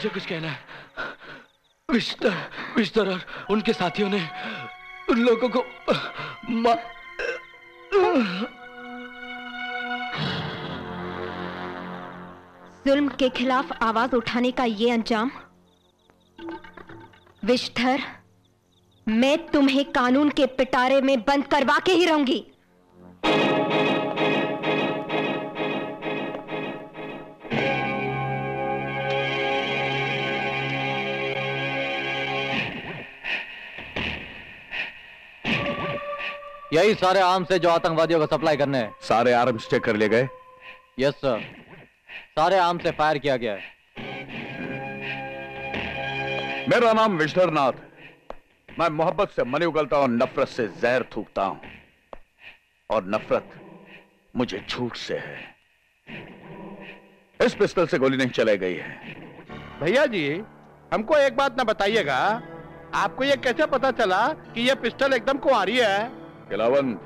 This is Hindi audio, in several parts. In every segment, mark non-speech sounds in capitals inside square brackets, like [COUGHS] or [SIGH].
मुझे कुछ कहना है विस्तर विस्तर और उनके साथियों ने उन लोगों को. जुल्म के खिलाफ आवाज़ उठाने का ये अंजाम विषधर मैं तुम्हें कानून के पिटारे में बंद करवा के ही रहूँगी यही सारे आर्म से जो आतंकवादियों को सप्लाई करने हैं। सारे आर्म्स चेक कर लिए गए? यस सर सारे आर्म से फायर किया गया है। मेरा नाम विष्णुनाथ। है मैं मोहब्बत से मनी उगलता और नफरत से जहर थूकता हूँ। और नफरत मुझे झूठ से है। इस पिस्टल से गोली नहीं चलाई गई है। भैया जी हमको एक बात ना बताइएगा। आपको ये कैसे पता चला कि ये पिस्टल एकदम कुंवारी है? किलावंत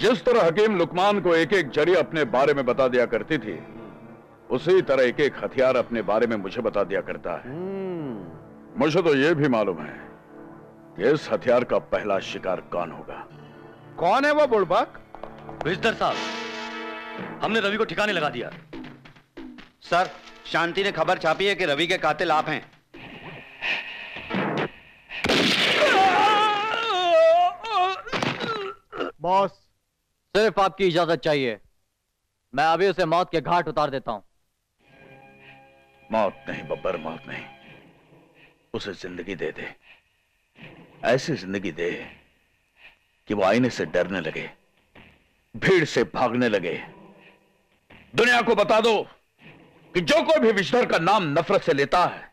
जिस तरह हकीम लुकमान को एक एक ज़रिया अपने बारे में बता दिया करती थी उसी तरह एक एक हथियार अपने बारे में मुझे बता दिया करता है। मुझे तो यह भी मालूम है कि इस हथियार का पहला शिकार कौन होगा। कौन है वो बुड़बक विजदर साहब हमने रवि को ठिकाने लगा दिया। सर शांति ने खबर छापी है कि रवि के कातिल आप हैं। बॉस। सिर्फ़ आपकी इजाज़त चाहिए। मैं अभी उसे मौत के घाट उतार देता हूँ। मौत नहीं बब्बर मौत नहीं। उसे ज़िंदगी दे दे। ऐसी ज़िंदगी दे कि वो आईने से डरने लगे भीड़ से भागने लगे। दुनिया को बता दो कि जो कोई भी विष्णु का नाम नफरत से लेता है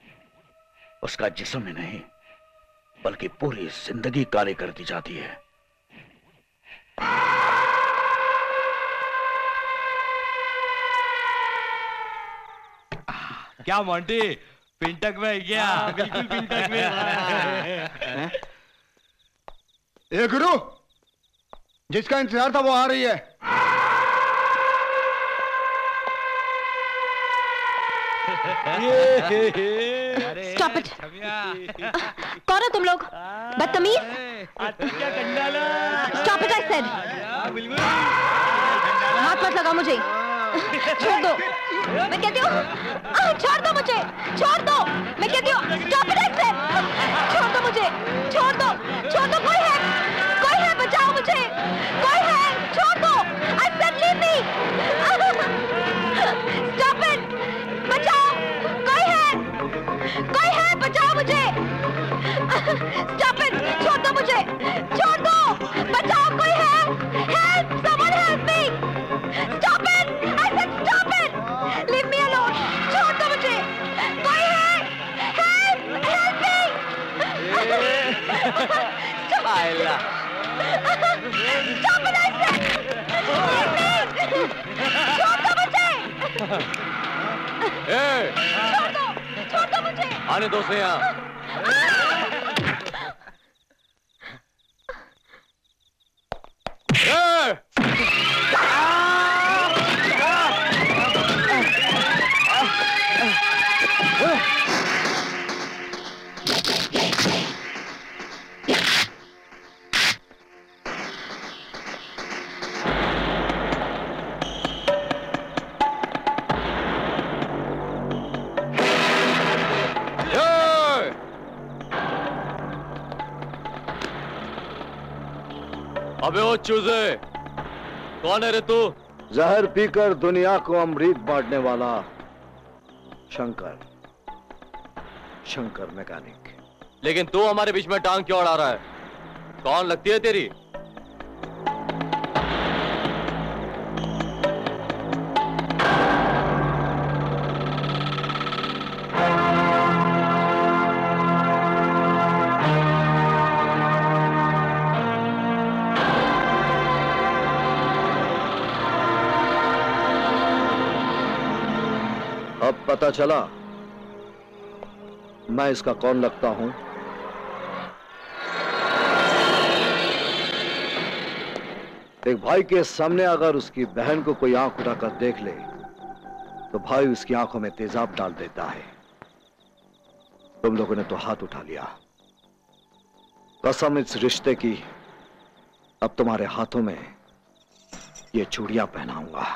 उसका जिसम ही नहीं बल्कि पूरी ज़िंदगी कार्य कर दी जाती है। क्या मोंटी पिंटक में क्या? बिल्कुल पिंटक में [LAUGHS] ए गुरु जिसका इंतज़ार था वो आ रही है। [LAUGHS] स्टॉप इट [LAUGHS] कौन हो तुम लोग? बदतमीज? स्टॉप इट आई सेड हाथ मत लगा मुझे। छोड़ दो। मैं कहती हूँ छोड़ दो मुझे। छोड़ दो। मैं कहती हूँ स्टॉप इट आई सेड छोड़ दो मुझे। छोड़ दो। छोड़ दो। कोई है? कोई है? बचाओ मुझे। कोई स्टॉप इट छोड़ दो मुझे। छोड़ दो। बचाओ कोई है? Help someone help me stop it I said stop it leave me alone छोड़ दो मुझे। कोई है? हेल्प हेल्प मी आयला। Stop it I said leave me छोड़ दो मुझे। [LAUGHS] ए, छोड़ दो। छोड़ दो मुझे। आने दो से यहाँ ए! ए! अबे ओ चूजे कौन है रे तू? जहर पीकर दुनिया को अमृत बांटने वाला शंकर शंकर मैकेनिक। लेकिन तू हमारे बीच में टांग क्यों अड़ा रहा है? कौन लगती है तेरी? पता चला? मैं इसका कौन लगता हूँ? एक भाई के सामने अगर उसकी बहन को कोई आँख उठाकर देख ले तो भाई उसकी आँखों में तेजाब डाल देता है। तुम लोगों ने तो हाथ उठा लिया। कसम इस रिश्ते की, अब तुम्हारे हाथों में ये चूड़ियाँ पहनाऊँगा।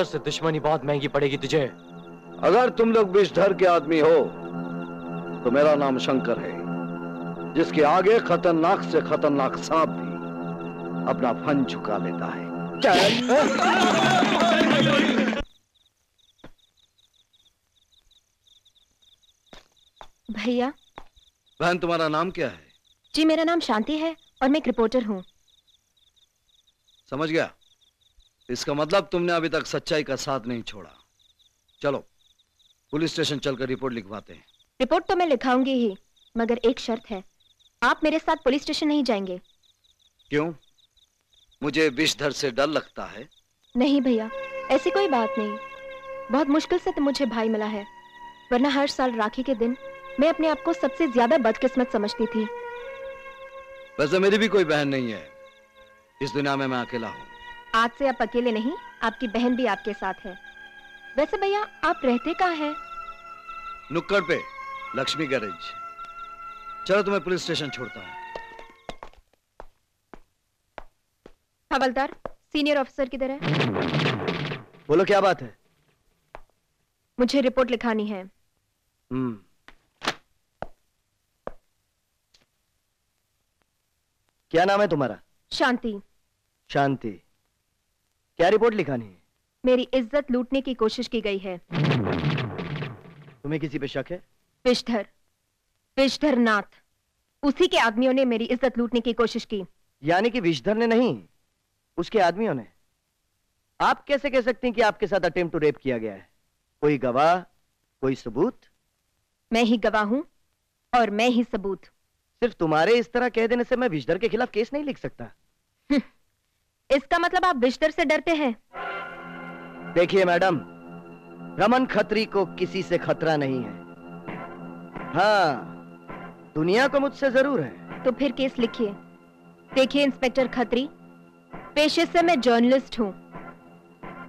विषधर से दुश्मनी बहुत महँगी पड़ेगी तुझे। अगर तुम लोग विषधर के आदमी हो तो मेरा नाम शंकर है जिसके आगे खतरनाक से खतरनाक सांप भी अपना फन झुका लेता है। भैया? बहन तुम्हारा नाम क्या है? जी मेरा नाम शांति है और मैं एक रिपोर्टर हूँ। समझ गया? इसका मतलब तुमने अभी तक सच्चाई का साथ नहीं छोड़ा। चलो पुलिस स्टेशन चलकर रिपोर्ट लिखवाते हैं। रिपोर्ट तो मैं लिखाऊँगी ही मगर एक शर्त है। आप मेरे साथ पुलिस स्टेशन नहीं जाएँगे। क्यों? मुझे विषधर से डर लगता है। नहीं भैया ऐसी कोई बात नहीं। बहुत मुश्किल से तो मुझे भाई मिला है। वरना हर साल राखी के दिन मैं अपने आप को सबसे ज़्यादा बदकिस्मत समझती थी। वैसे मेरी भी कोई बहन नहीं है। इस दुनिया में मैं अकेला हूँ। आज से आप अकेले नहीं आपकी बहन भी आपके साथ है। वैसे भैया आप रहते कहाँ हैं? नुक्कड़ पे लक्ष्मी गैरेज। चलो तुम्हें पुलिस स्टेशन छोड़ता हूँ। हवलदार सीनियर ऑफिसर किधर है? बोलो क्या बात है? मुझे रिपोर्ट लिखानी है। हम्म। क्या नाम है तुम्हारा? शांति। शांति। क्या रिपोर्ट लिखानी है? मेरी इज़्ज़त लूटने की कोशिश की गई है। तुम्हें किसी पे शक है? विषधर विषधर नाथ उसी के आदमियों ने मेरी इज़्ज़त लूटने की कोशिश की। यानी कि विषधर ने नहीं उसके आदमियों ने। आप कैसे कह सकते हैं कि आपके साथ अटेम्प्ट टू रेप किया गया है? कोई गवाह कोई सबूत? मैं ही गवाह हूँ और मैं ही सबूत। सिर्फ़ तुम्हारे इस तरह कह देने से मैं विषधर के खिलाफ केस नहीं लिख सकता। इसका मतलब आप बिस्तर से डरते हैं। देखिए मैडम रमन खत्री को किसी से खतरा नहीं है। हाँ दुनिया को मुझसे ज़रूर है। तो फिर केस लिखिए। देखिए इंस्पेक्टर खत्री पेशे से मैं जर्नलिस्ट हूँ।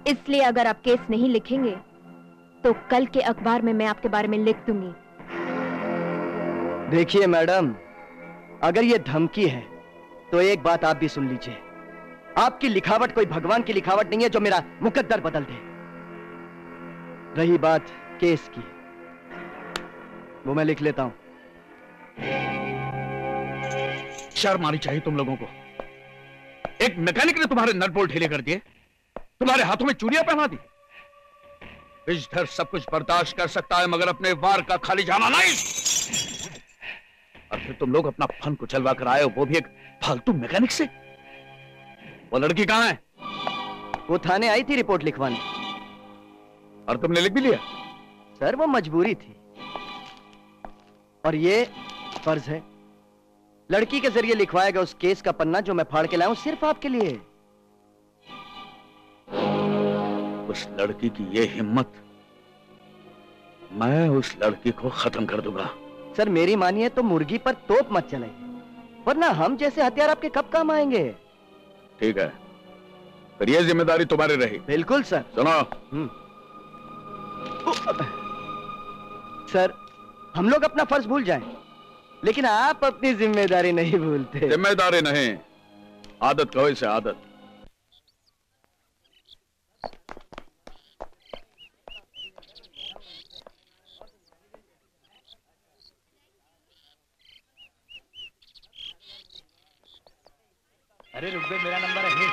इसलिए अगर आप केस नहीं लिखेंगे तो कल के अखबार में मैं आपके बारे में लिख दूँगी। देखिए मैडम अगर ये धमकी है तो एक बात आप भी सुन लीजिए। आपकी लिखावट कोई भगवान की लिखावट नहीं है जो मेरा मुकद्दर बदल दे। रही बात केस की। वो मैं लिख लेता हूँ। शर्म आनी चाहिए तुम लोगों को। एक मैकेनिक ने तुम्हारे नट बोल्ट ढीले कर दिए। तुम्हारे हाथों में चूड़ियाँ पहना दी। विषधर सब कुछ बर्दाश्त कर सकता है, मगर अपने वार का खाली जाना नहीं। और फिर तुम लोग अपना फन को चलवा कर आए हो, वो भी एक फालतू मैकेनिक से। वो लड़की कहाँ है? वो थाने आई थी रिपोर्ट लिखवाने। और तुमने लिख भी लिया? सर वो मजबूरी थी। और ये फ़र्ज़ है। लड़की के ज़रिए लिखवाया गया उस केस का पन्ना जो मैं फाड़ के लाया हूँ सिर्फ़ आपके लिए। उस लड़की की ये हिम्मत मैं उस लड़की को खत्म कर दूँगा। सर मेरी मानिए तो मुर्गी पर तोप मत चलाइए वरना हम जैसे हथियार आपके कब काम आएँगे? ठीक है। पर यह ज़िम्मेदारी तुम्हारी रही। बिल्कुल सर। सुनो। सर हम लोग अपना फ़र्ज़ भूल जाएँ, लेकिन आप अपनी ज़िम्मेदारी नहीं भूलते। ज़िम्मेदारी नहीं। आदत कहो इसे आदत। अरे रुक दे मेरा नंबर है।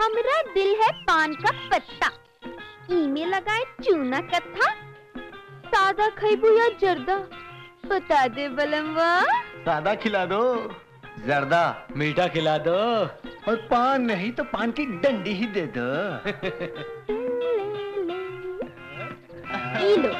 हमरा दिल है पान का पत्ता। ईमे लगाए चूना कत्था। सादा खैबू या जर्दा? बता दे बलमवा सादा खिला दो। जर्दा मीठा खिला दो। और पान नहीं तो पान की डंडी ही दे दो। लो।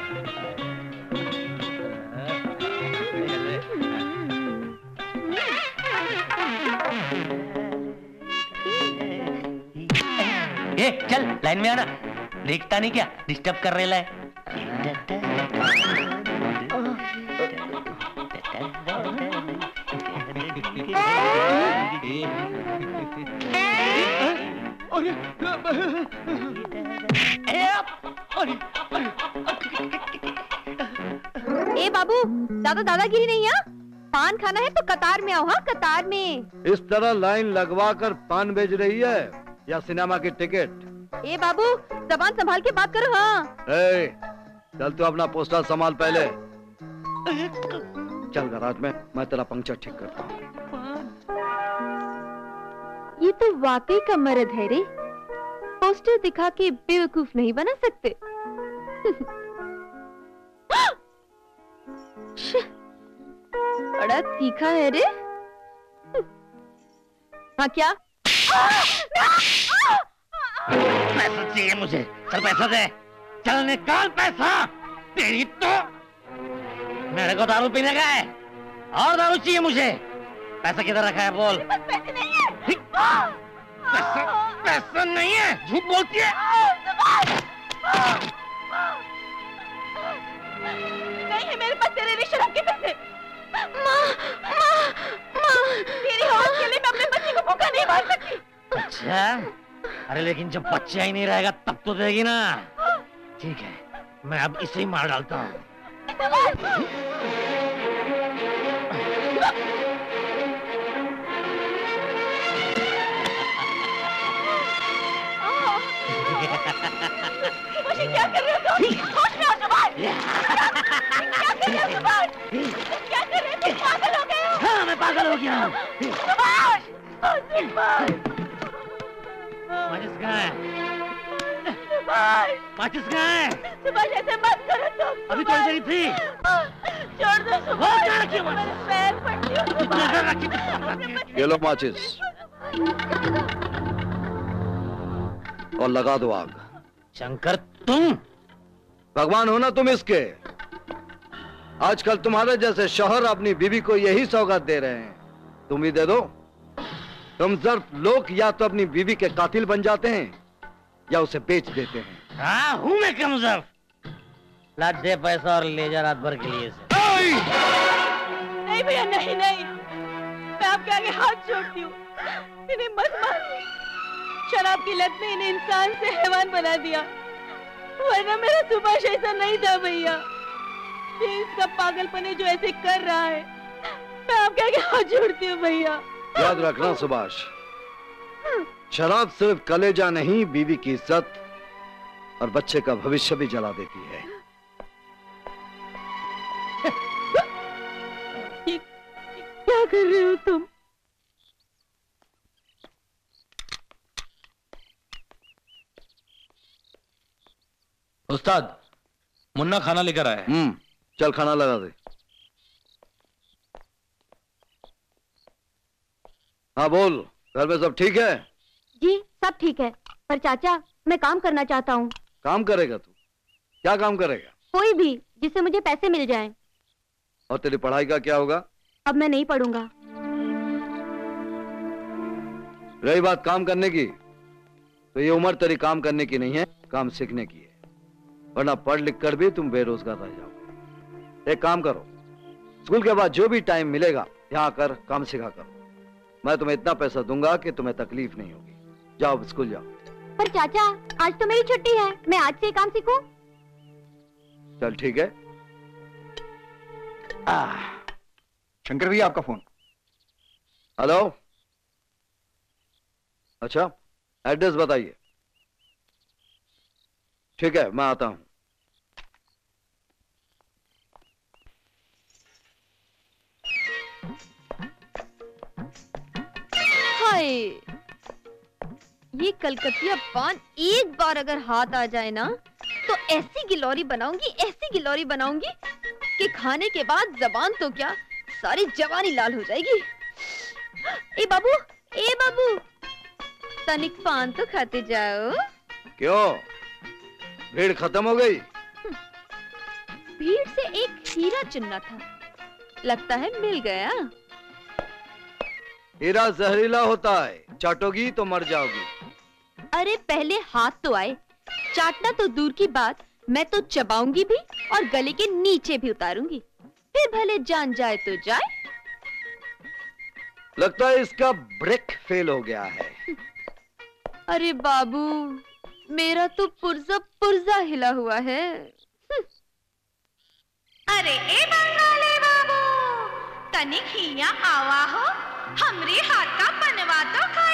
ए चल लाइन में आना। देखता नहीं क्या? डिस्टर्ब कर रहे है। ए बाबू ज़्यादा दादागिरी नहीं है? पान खाना है तो कतार में आओ हाँ कतार में। इस तरह लाइन लगवा कर पान बेच रही है या सिनेमा की टिकट? ए बाबू जबान संभाल के बात करो हाँ। ए, चल तू अपना पोस्टर संभाल पहले। चल गराज में मैं तेरा पंक्चर ठीक करता हूँ। ये तो वाकई का मर्द है रे पोस्टर दिखा के बेवकूफ़ नहीं बना सकते। बड़ा तीखा है रे। हाँ क्या? पैसा चाहिए मुझे। चल पैसा दे। चल निकाल पैसा? तेरी तो। मेरे को दारू पीने का है। और दारू चाहिए मुझे। पैसा किधर रखा है? बोल। पैसे नहीं है। पैसा पैसा नहीं है। झूठ बोलती है। नहीं है मेरे पास तेरे लिए शराब के पैसे। माँ माँ माँ। तेरी औरत के लिए मैं अपने बच्चे को भूखा नहीं मार सकती। अच्छा? अरे लेकिन जब बच्चा ही नहीं रहेगा तब तो देगी ना। ठीक है मैं अब इसे ही मार डालता हूँ। क्या कर रहे हो तुम होश में क्या कर रहे हो क्या कर रहे हो पागल हो गए हो? हाँ मैं पागल हो गया हूँ। माचिस कहाँ है माचिस कहाँ है सुभाष ऐसे मत करो तुम अभी थोड़ी देरी थी। छोड़ दो सुभाष। क्या रखी है। मेरे पैर पड़ती हो ये लो माचिस और लगा दो आग। शंकर तुम भगवान हो ना तुम इसके। आजकल तुम्हारे जैसे शोहर अपनी बीवी को यही सौगात दे रहे हैं। तुम ही दे दो। तुम सिर्फ़ लोग या तो अपनी बीवी के कातिल बन जाते हैं या उसे बेच देते हैं। हाँ हूँ मैं कमज़ोर। लाट दे पैसा और ले जा रात भर के लिए से नहीं भैया नहीं नहीं। मैं आपके आगे हाथ जोड़ती हूँ। इन्हें मत मारो शराब की लत ने इन्हें इंसान से हैवान बना दिया। वरना मेरा सुभाष ऐसा नहीं था भैया। ये इसका पागलपन है जो ऐसे कर रहा है मैं आपके आगे हाथ जोड़ती हूँ भैया। याद रखना सुभाष। शराब सिर्फ़ कलेजा नहीं बीवी की इज़्ज़त और बच्चे का भविष्य भी जला देती है। क्या कर रहे हो तुम? उस्ताद मुन्ना खाना लेकर आया है। हम्म चल खाना लगा दे। हाँ बोल घर में सब ठीक है? जी सब ठीक है। पर चाचा मैं काम करना चाहता हूँ। काम करेगा तू? क्या काम करेगा? कोई भी जिससे मुझे पैसे मिल जाएँ। और तेरी पढ़ाई का क्या होगा? अब मैं नहीं पढ़ूँगा। रही बात काम करने की? तो ये उम्र तेरी काम करने की नहीं है काम सीखने की है। वरना पढ़ लिख कर भी तुम बेरोजगार रह जाओ। एक काम करो स्कूल के बाद जो भी टाइम मिलेगा यहाँ आकर काम सिखा करो। मैं तुम्हें इतना पैसा दूँगा कि तुम्हें तकलीफ़ नहीं होगी। जाओ स्कूल जाओ। पर चाचा आज तो मेरी छुट्टी है मैं आज से काम सीखूं? चल ठीक है। शंकर भैया आपका फ़ोन। हेलो? अच्छा एड्रेस बताइए। ठीक है मैं आता हूँ। हाय! ये कलकतिया पान एक बार अगर हाथ आ जाए ना तो ऐसी गिलौरी बनाऊँगी ऐसी गिलौरी बनाऊँगी कि खाने के बाद जबान तो क्या सारी जवानी लाल हो जाएगी। ए बाबू ए बाबू तनिक पान तो खाते जाओ। क्यों? भीड़ खत्म हो गई। भीड़ से एक हीरा चुनना था। लगता है मिल गया। हीरा जहरीला होता है। चाटोगी तो मर जाओगी। अरे पहले हाथ तो आए। चाटना तो दूर की बात। मैं तो चबाऊँगी भी और गले के नीचे भी उतारूँगी। फिर भले जान जाए तो जाए। लगता है इसका ब्रेक फेल हो गया है। अरे बाबू मेरा तो पुर्जा पुर्जा हिला हुआ है। अरे ए बंगाली बाबू, तनिक हिया आवा हो। हमरे हाथ का बनवा तो खाइला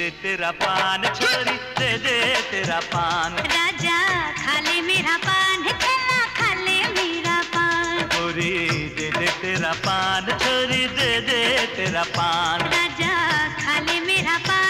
दे तेरा पान छोरी दे दे तेरा पान। राजा खाले मेरा पान खेला खाले मेरा पान। छोरी दे दे तेरा पान छोरी दे दे तेरा पान। राजा खाले मेरा पान।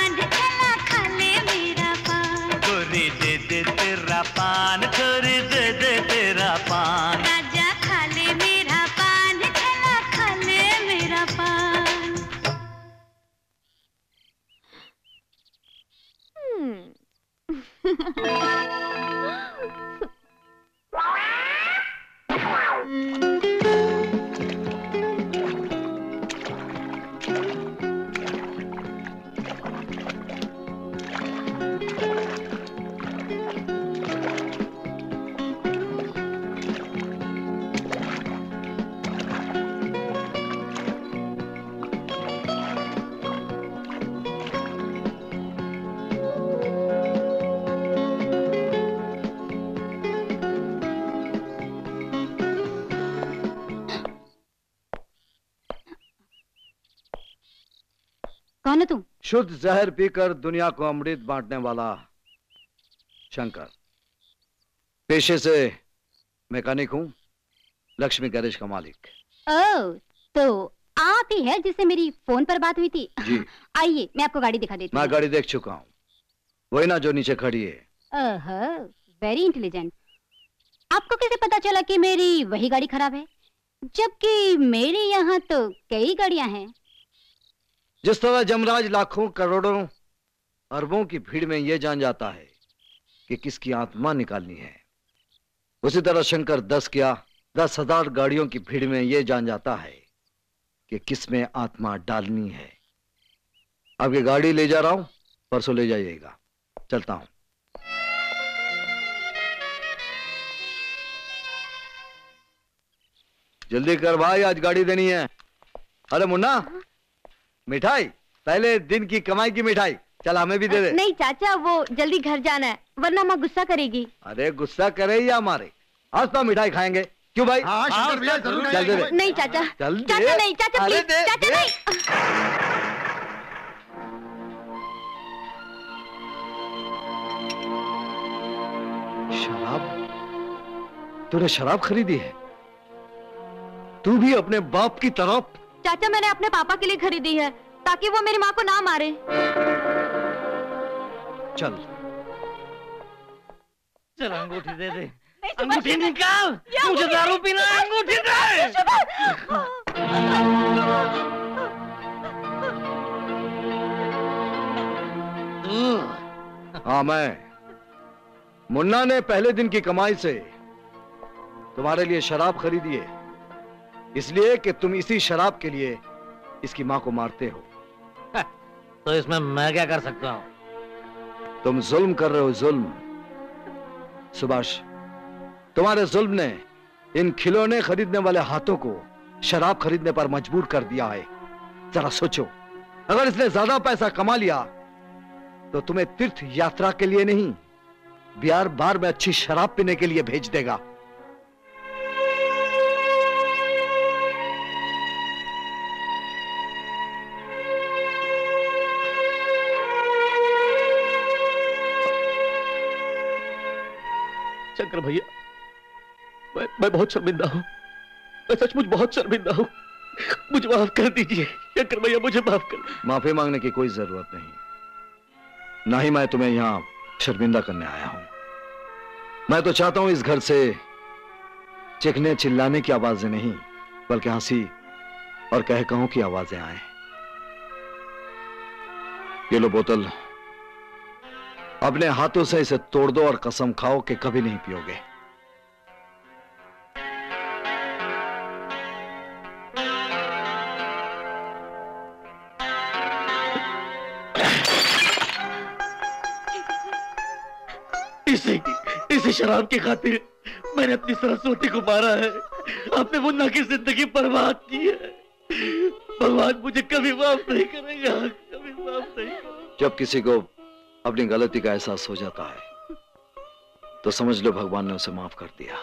शुद्ध जहर पीकर दुनिया को अमृत बांटने वाला शंकर। पेशे से मैकेनिक हूँ लक्ष्मी गैरेज का मालिक। ओ तो आप ही है जिससे मेरी फ़ोन पर बात हुई थी? जी। [LAUGHS] आइए मैं आपको गाड़ी दिखा देती मैं गाड़ी देख चुका हूँ। वही ना जो नीचे खड़ी है। वेरी इंटेलिजेंट आपको कैसे पता चला कि मेरी वही गाड़ी खराब है? जबकि मेरे यहाँ तो कई गाड़ियाँ हैं। जिस तरह जमराज लाखों करोड़ों अरबों की भीड़ में यह जान जाता है कि किसकी आत्मा निकालनी है। उसी तरह शंकर दस क्या दस हज़ार गाड़ियों की भीड़ में यह जान जाता है कि किसमें आत्मा डालनी है। आपकी गाड़ी ले जा रहा हूँ, परसों ले जाइएगा। चलता हूँ। जल्दी कर भाई आज गाड़ी देनी है। अरे मुन्ना! मिठाई? पहले दिन की कमाई की मिठाई। चल हमें भी दे दे। नहीं चाचा वो जल्दी घर जाना है वरना माँ गुस्सा करेगी। अरे गुस्सा करे या मारे? आज तो मिठाई खाएँगे। क्यों भाई? हाँ, ज़रूर चल दे दे। नहीं चाचा। चल चाचा नहीं चाचा प्लीज़ चाचा नहीं। शराब? तूने शराब खरीदी है? तू भी अपने बाप की तरफ़ चाचा मैंने अपने पापा के लिए खरीदी है ताकि वो मेरी माँ को ना मारे। चल। चल अंगूठी दे दे। [LAUGHS] अंगूठी निकाल। मुझे दारू पीना है अंगूठी दे। [LAUGHS] हाँ मैं। मुन्ना ने पहले दिन की कमाई से तुम्हारे लिए शराब खरीदी है। इसलिए कि तुम इसी शराब के लिए इसकी माँ को मारते हो। तो इसमें मैं क्या कर सकता हूँ? तुम जुल्म कर रहे हो जुल्म। सुभाष तुम्हारे जुल्म ने इन खिलौने खरीदने वाले हाथों को शराब खरीदने पर मजबूर कर दिया है। जरा सोचो अगर इसने ज़्यादा पैसा कमा लिया तो तुम्हें तीर्थ यात्रा के लिए नहीं बिहार बार में अच्छी शराब पीने के लिए भेज देगा। शंकर भैया, मैं मैं बहुत शर्मिंदा हूँ। मैं सचमुच बहुत शर्मिंदा हूँ। मुझे माफ़ कर दीजिए, शंकर भैया, मुझे माफ़ कर माफ़ी मांगने की कोई ज़रूरत नहीं। ना ही मैं तुम्हें यहाँ शर्मिंदा करने आया हूँ। मैं तो चाहता हूँ इस घर से चिखने चिल्लाने की आवाज़ें नहीं, बल्कि हँसी और कह कहूँ की आवाज़ें आए। ये लो बोतल। अपने हाथों से इसे तोड़ दो और कसम खाओ कि कभी नहीं पियोगे। इसी इसी शराब की खातिर मैंने अपनी सरस्वती को मारा है। आपने मुन्ना की ज़िंदगी बर्बाद की है। भगवान मुझे कभी माफ़ नहीं करेगा कभी माफ़ नहीं करेगा। जब किसी को अपनी गलती का एहसास हो जाता है। तो समझ लो भगवान ने उसे माफ़ कर दिया।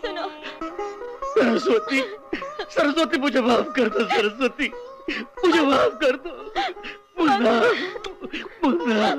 सुनो। सरस्वती सरस्वती मुझे माफ़ कर दो सरस्वती। मुझे माफ़ कर दो। मुन्ना मुन्ना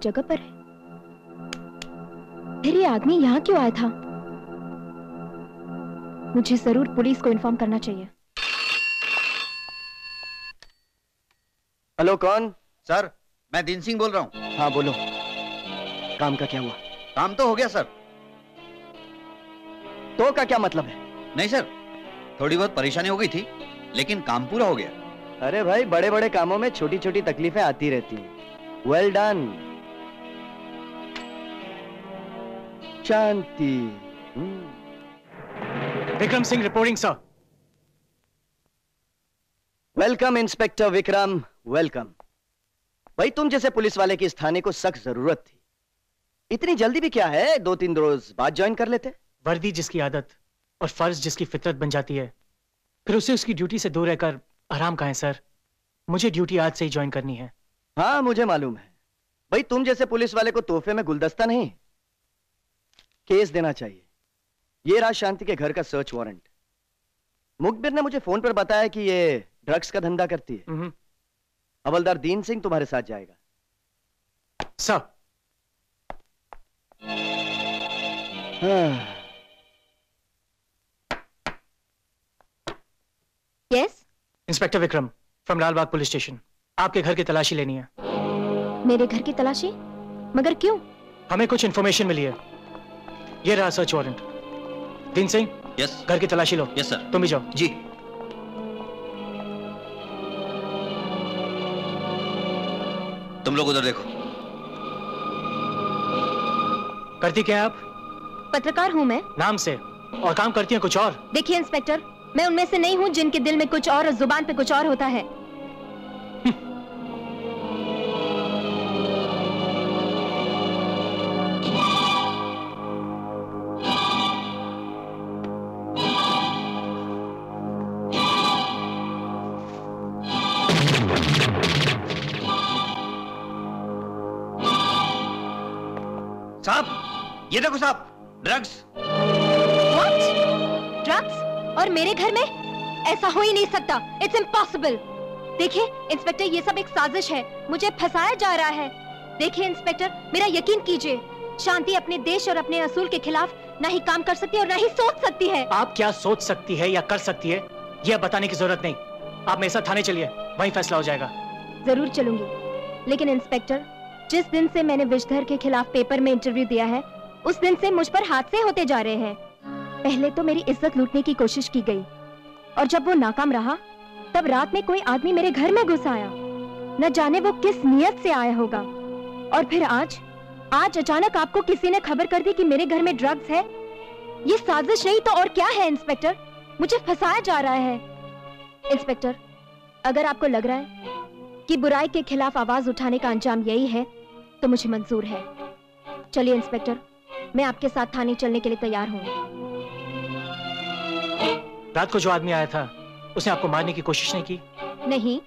जगह पर है। फिर ये आदमी यहाँ क्यों आया था? मुझे ज़रूर पुलिस को इन्फॉर्म करना चाहिए। हेलो कौन? सर मैं दिन सिंह बोल रहा हूँ। हाँ बोलो। काम का क्या हुआ? काम तो हो गया सर। तो का क्या मतलब है? नहीं सर थोड़ी बहुत परेशानी हो गई थी लेकिन काम पूरा हो गया। अरे भाई बड़े बड़े कामों में छोटी छोटी तकलीफें आती रहती हैं। Well done Shanti. Vikram Singh reporting sir. Welcome inspector Vikram. Welcome. भाई तुम जैसे पुलिस वाले की इस थाने को सख्त ज़रूरत थी। इतनी जल्दी भी क्या है? दो तीन रोज बाद ज्वाइन कर लेते वर्दी जिसकी आदत और फ़र्ज़ जिसकी फितरत बन जाती है फिर उसे उसकी ड्यूटी से दूर रहकर आराम कहें सर? मुझे ड्यूटी आज से ही ज्वाइन करनी है। हाँ मुझे मालूम है। भाई तुम जैसे पुलिस वाले को तोहफे में गुलदस्ता नहीं? केस देना चाहिए। ये रहा शांति के घर का सर्च वारंट मुखबिर ने मुझे फ़ोन पर बताया कि ये ड्रग्स का धंधा करती है। हवलदार दीन सिंह तुम्हारे साथ जाएगा। सर। हाँ, yes inspector Vikram from Lalbagh police station आपके घर की तलाशी लेनी है। मेरे घर की तलाशी? मगर क्यों? हमें कुछ इन्फॉर्मेशन मिली है। ये रहा सर्च वारंट दिन सिंह यस घर की तलाशी लो। यस सर तुम भी जाओ। जी। तुम लोग उधर देखो। करती क्या आप? पत्रकार हूँ मैं। नाम से। और काम करती हैं कुछ और? देखिए इंस्पेक्टर मैं उनमें से नहीं हूँ जिनके दिल में कुछ और और ज़ुबान पे कुछ और होता है। ड्रग्स ड्रग्स और मेरे घर में? ऐसा हो ही नहीं सकता। इट्स इम्पॉसिबल देखिए इंस्पेक्टर ये सब एक साजिश है। मुझे फंसाया जा रहा है। देखिए इंस्पेक्टर मेरा यकीन कीजिए। शांति अपने देश और अपने असूल के खिलाफ ना ही काम कर सकती है और ना ही सोच सकती है। आप क्या सोच सकती है या कर सकती है यह बताने की ज़रूरत नहीं। आप मेरे साथ थाने चलिए वहीं फैसला हो जाएगा। ज़रूर चलूँगी। लेकिन इंस्पेक्टर जिस दिन से मैंने विषधर के खिलाफ पेपर में इंटरव्यू दिया है उस दिन से मुझ पर हादसे होते जा रहे हैं। पहले तो मेरी इज़्ज़त लूटने की कोशिश की गई, और जब वो नाकाम रहा, तब रात में कोई आदमी मेरे घर में घुस आया। न जाने वो किस नियत से आया होगा। और फिर आज आज अचानक आपको किसी ने खबर कर दी कि मेरे घर में ड्रग्स है? ये साजिश नहीं तो और क्या है, इंस्पेक्टर? मुझे फंसाया जा रहा है। इंस्पेक्टर, अगर आपको लग रहा है कि बुराई के खिलाफ आवाज़ उठाने का अंजाम यही है तो मुझे मंजूर है। चलिए, इंस्पेक्टर। मैं आपके साथ थाने चलने के लिए तैयार हूँ। रात को जो आदमी आया था उसने आपको मारने की कोशिश नहीं की? नहीं।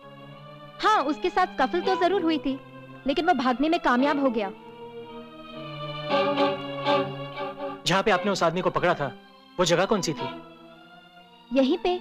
हाँ उसके साथ कफल तो ज़रूर हुई थी लेकिन वो भागने में कामयाब हो गया। जहाँ पे आपने उस आदमी को पकड़ा था वो जगह कौन सी थी? यहीं पे।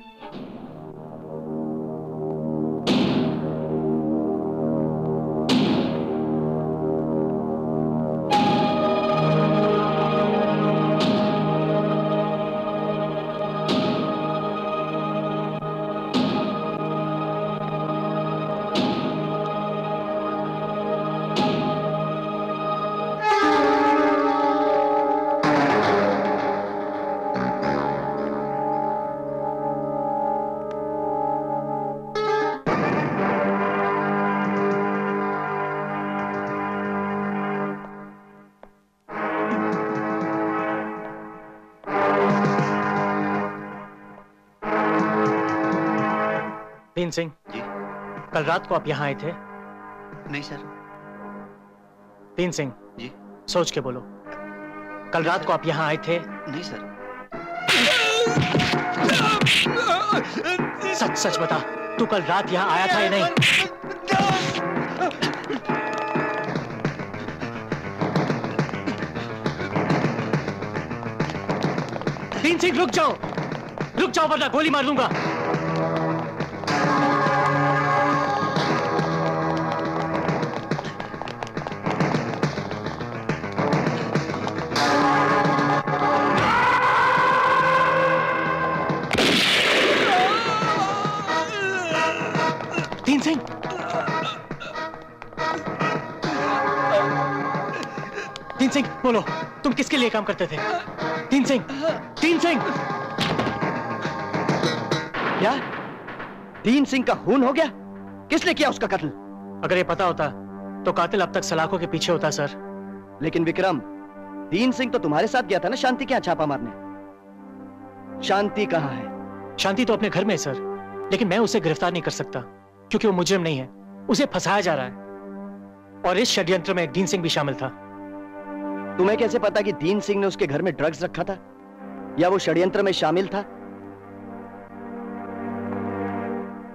सिंह। जी। कल रात को आप यहाँ आए थे? नहीं सर। भीम सिंह। जी। सोच के बोलो। कल रात को आप यहाँ आए थे? नहीं सर। सच सच बता। तू कल रात यहाँ आया था या नहीं? भीम सिंह रुक जाओ। रुक जाओ वरना गोली मार लूँगा बोलो तुम किसके लिए काम करते थे? तीन सिंह तीन सिंह। क्या? तीन सिंह का खून हो गया? किसने किया उसका कत्ल? अगर ये पता होता तो कातिल अब तक सलाखों के पीछे होता सर। लेकिन विक्रम तीन सिंह तो तुम्हारे साथ गया था ना शांति क्या छापा मारने? शांति कहाँ है? शांति तो अपने घर में है सर। लेकिन मैं उसे गिरफ़्तार नहीं कर सकता क्योंकि वो मुजरिम नहीं है। उसे फंसाया जा रहा है। और इस षड्यंत्र में दीन सिंह भी शामिल था। तुम्हें कैसे पता कि दीन सिंह ने उसके घर में ड्रग्स रखा था? या वो षड्यंत्र में शामिल था?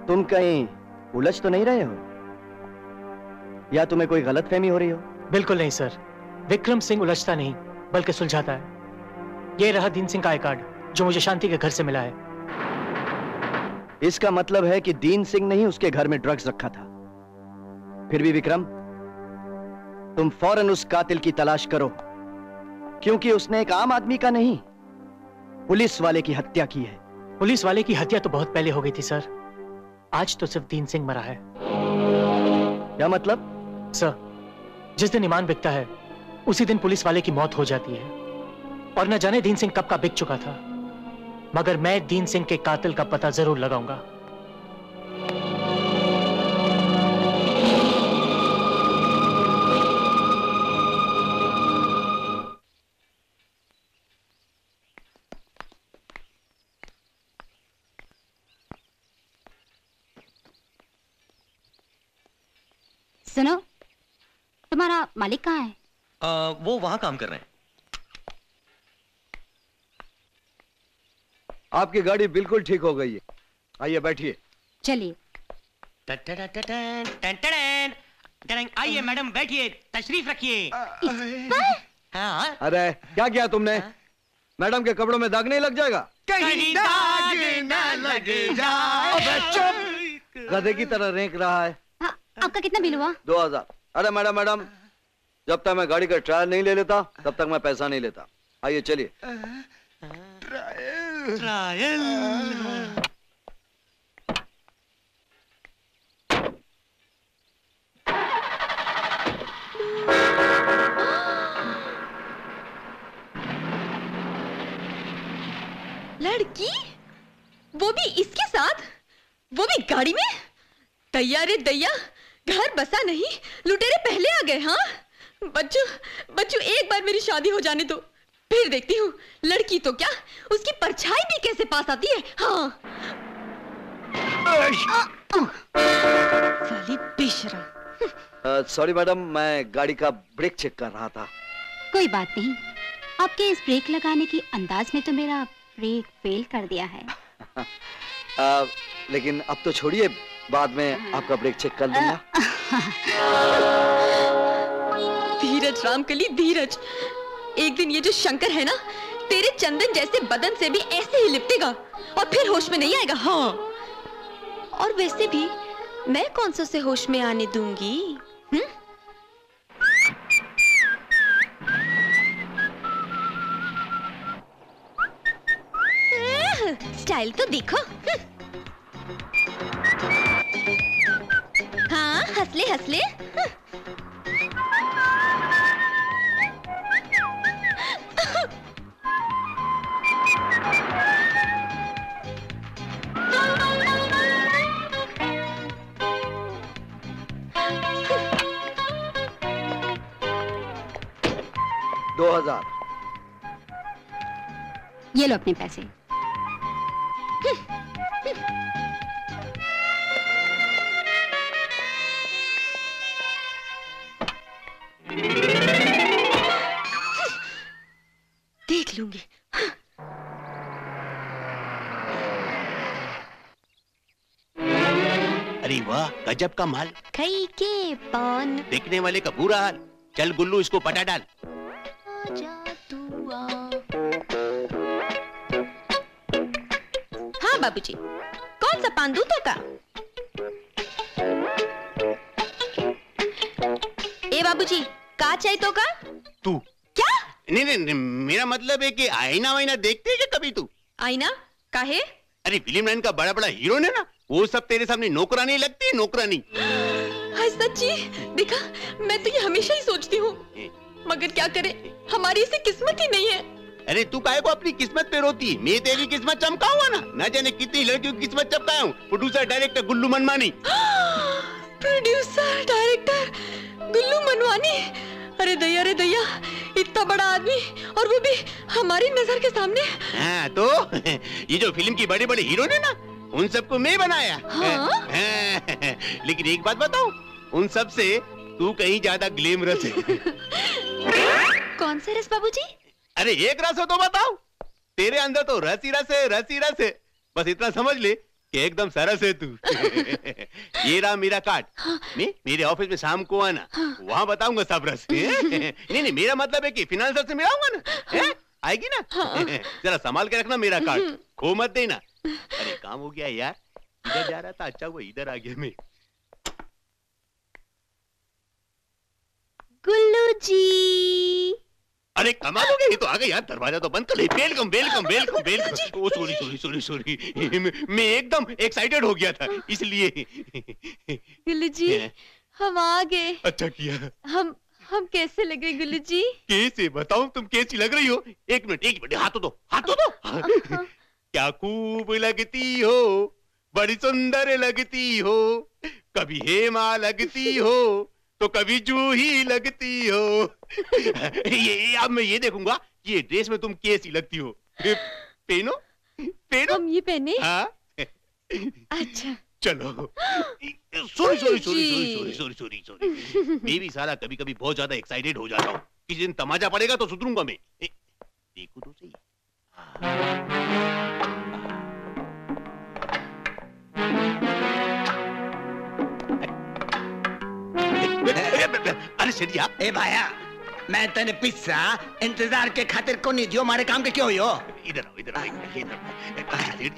तुम कहीं उलझ तो नहीं रहे हो? या तुम्हें कोई गलत फहमी हो रही हो? बिल्कुल नहीं सर। विक्रम सिंह उलझता नहीं बल्कि सुलझाता है। ये रहा दीन सिंह का आई कार्ड जो मुझे शांति के घर से मिला है। इसका मतलब है कि दीन सिंह ने ही उसके घर में ड्रग्स रखा था। फिर भी विक्रम तुम फ़ौरन उस कातिल की तलाश करो। क्योंकि उसने एक आम आदमी का नहीं पुलिस वाले की हत्या की है। पुलिस वाले की हत्या तो बहुत पहले हो गई थी सर। आज तो सिर्फ़ दीन सिंह मरा है। क्या मतलब? सर जिस दिन ईमान बिकता है उसी दिन पुलिस वाले की मौत हो जाती है। और न जाने दीन सिंह कब का बिक चुका था। मगर मैं दीन सिंह के कातिल का पता ज़रूर लगाऊँगा। सुनो तुम्हारा मालिक कहाँ है? आ, वो वहाँ काम कर रहे हैं। आपकी गाड़ी बिल्कुल ठीक हो गई है। आइए बैठिए। चलिए। आइए मैडम बैठिए तशरीफ़ रखिए। हाँ अरे क्या किया तुमने? मैडम के कपड़ों में दाग नहीं लग जाएगा। कहीं दाग न लग चुप! गधे की तरह रेंक रहा है। आपका कितना बिल हुआ? दो हज़ार। अरे मैडम मैडम जब तक मैं गाड़ी का ट्रायल नहीं ले लेता तब तक मैं पैसा नहीं लेता। आइए चलिए। ट्रायल ट्रायल लड़की? वो भी इसके साथ? वो भी गाड़ी में? तैयार रे दैया घर बसा नहीं लुटेरे पहले आ गए हाँ? बच्चू बच्चू एक बार मेरी शादी हो जाने दो। फिर देखती हूँ लड़की तो क्या? उसकी परछाई भी कैसे पास आती है? हाँ। साली बेशरम। सॉरी मैडम मैं गाड़ी का ब्रेक चेक कर रहा था। कोई बात नहीं। आपके इस ब्रेक लगाने की अंदाज ने तो मेरा ब्रेक फेल कर दिया है। [LAUGHS] आ, लेकिन अब तो छोड़िए बाद में आपका ब्रेक चेक कर लूँगा। धीरज रामकली, धीरज। एक दिन ये जो शंकर है ना, तेरे चंदन जैसे बदन से भी ऐसे ही लिपटेगा, और फिर होश में नहीं आएगा हाँ। और वैसे भी मैं कौन सा से होश में आने दूँगी हम्म? स्टाइल तो देखो। हंसले हंसले। दो हज़ार ये लो अपने पैसे लूँगी अरे वाह गजब का माल। खई के पान। देखने वाले का बुरा हाल। चल गुल्लू इसको पटा डाल। हाँ बाबूजी। कौन सा पान दूध का? ए बाबूजी का चाहिए तो का तू। नहीं नहीं नहीं, मेरा मतलब है कि आईना वाईना देखते है क्या कभी तू? आईना? काहे? अरे फ़िल्म लाइन का बड़ा बड़ा हीरो है ना वो सब तेरे सामने नौकरानी लगती है नौकरानी। हाय सच्ची देखा मैं तो ये हमेशा ही सोचती हूँ मगर क्या करे हमारी इसे किस्मत ही नहीं है। अरे तू काहे को अपनी किस्मत पे रोती है? मैं तेरी किस्मत चमकाऊँगा ना न जाने कितनी लड़कियों की किस्मत चमकाया हूँ प्रोड्यूसर डायरेक्टर गुल्लू मनमानी। [GASPS] प्रोड्यूसर डायरेक्टर गुल्लू मनवानी अरे दैया अरे दैया इतना बड़ा आदमी और वो भी हमारी नज़र के सामने। हाँ तो [LAUGHS] ये जो फ़िल्म की बड़े बड़े हीरो ने ना उन सबको मैं बनाया। हाँ? हाँ, [LAUGHS] लेकिन एक बात बताऊँ उन सबसे तू कहीं ज़्यादा ग्लैमरस है। [LAUGHS] कौन से रस बाबूजी? अरे एक रस हो तो बताओ तेरे अंदर तो रस ही रस है रस ही रस है। बस इतना समझ ले एकदम सरस है तू। ये रहा मेरा कार्ड नहीं मेरे ऑफ़िस में शाम को आना। वहाँ बताऊँगा सब रस। [LAUGHS] नहीं नहीं मेरा मतलब है कि फिनांसर से मिलाऊँगा ना? हैं? आएगी ना? [LAUGHS] जरा संभाल के रखना मेरा कार्ड खो मत देना। अरे [LAUGHS] काम हो गया यार। इधर जा रहा था अच्छा हुआ इधर आ गया मैं। गुल्लू जी। अरे कमाल हो गया ये तो आ गया यार दरवाज़ा तो बंद कर ले। Welcome welcome welcome welcome. Oh sorry sorry sorry sorry मैं एकदम एक्साइटेड हो गया था इसलिए। गुल्लू जी हम आ गए। अच्छा किया। हम हम कैसे लगे गुल्लू जी? कैसे? बताऊँ तुम कैसी लग रही हो? एक मिनट एक मिनट हाथों दो हाथों दो। क्या खूब लगती हो बड़ी सुंदर लगती हो कभी हेमा लगती हो तो कभी जूही लगती हो। ये अब मैं ये देखूँगा कि ये ड्रेस में तुम कैसी लगती हो। पहनो पहनो हम ये पहने? हाँ। अच्छा। चलो। Sorry sorry sorry sorry sorry sorry sorry मैं भी सारा कभी कभी बहुत ज़्यादा एक्साइटेड हो जाता हूँ। किसी दिन तमाचा पड़ेगा तो सुधरूँगा मैं। देखो तो सही। अरे सेठिया ए भाया मैं तने पिस्सा इंतज़ार के खातिर को नहीं दियो मारे काम के क्यों हो? इधर आओ इधर आओ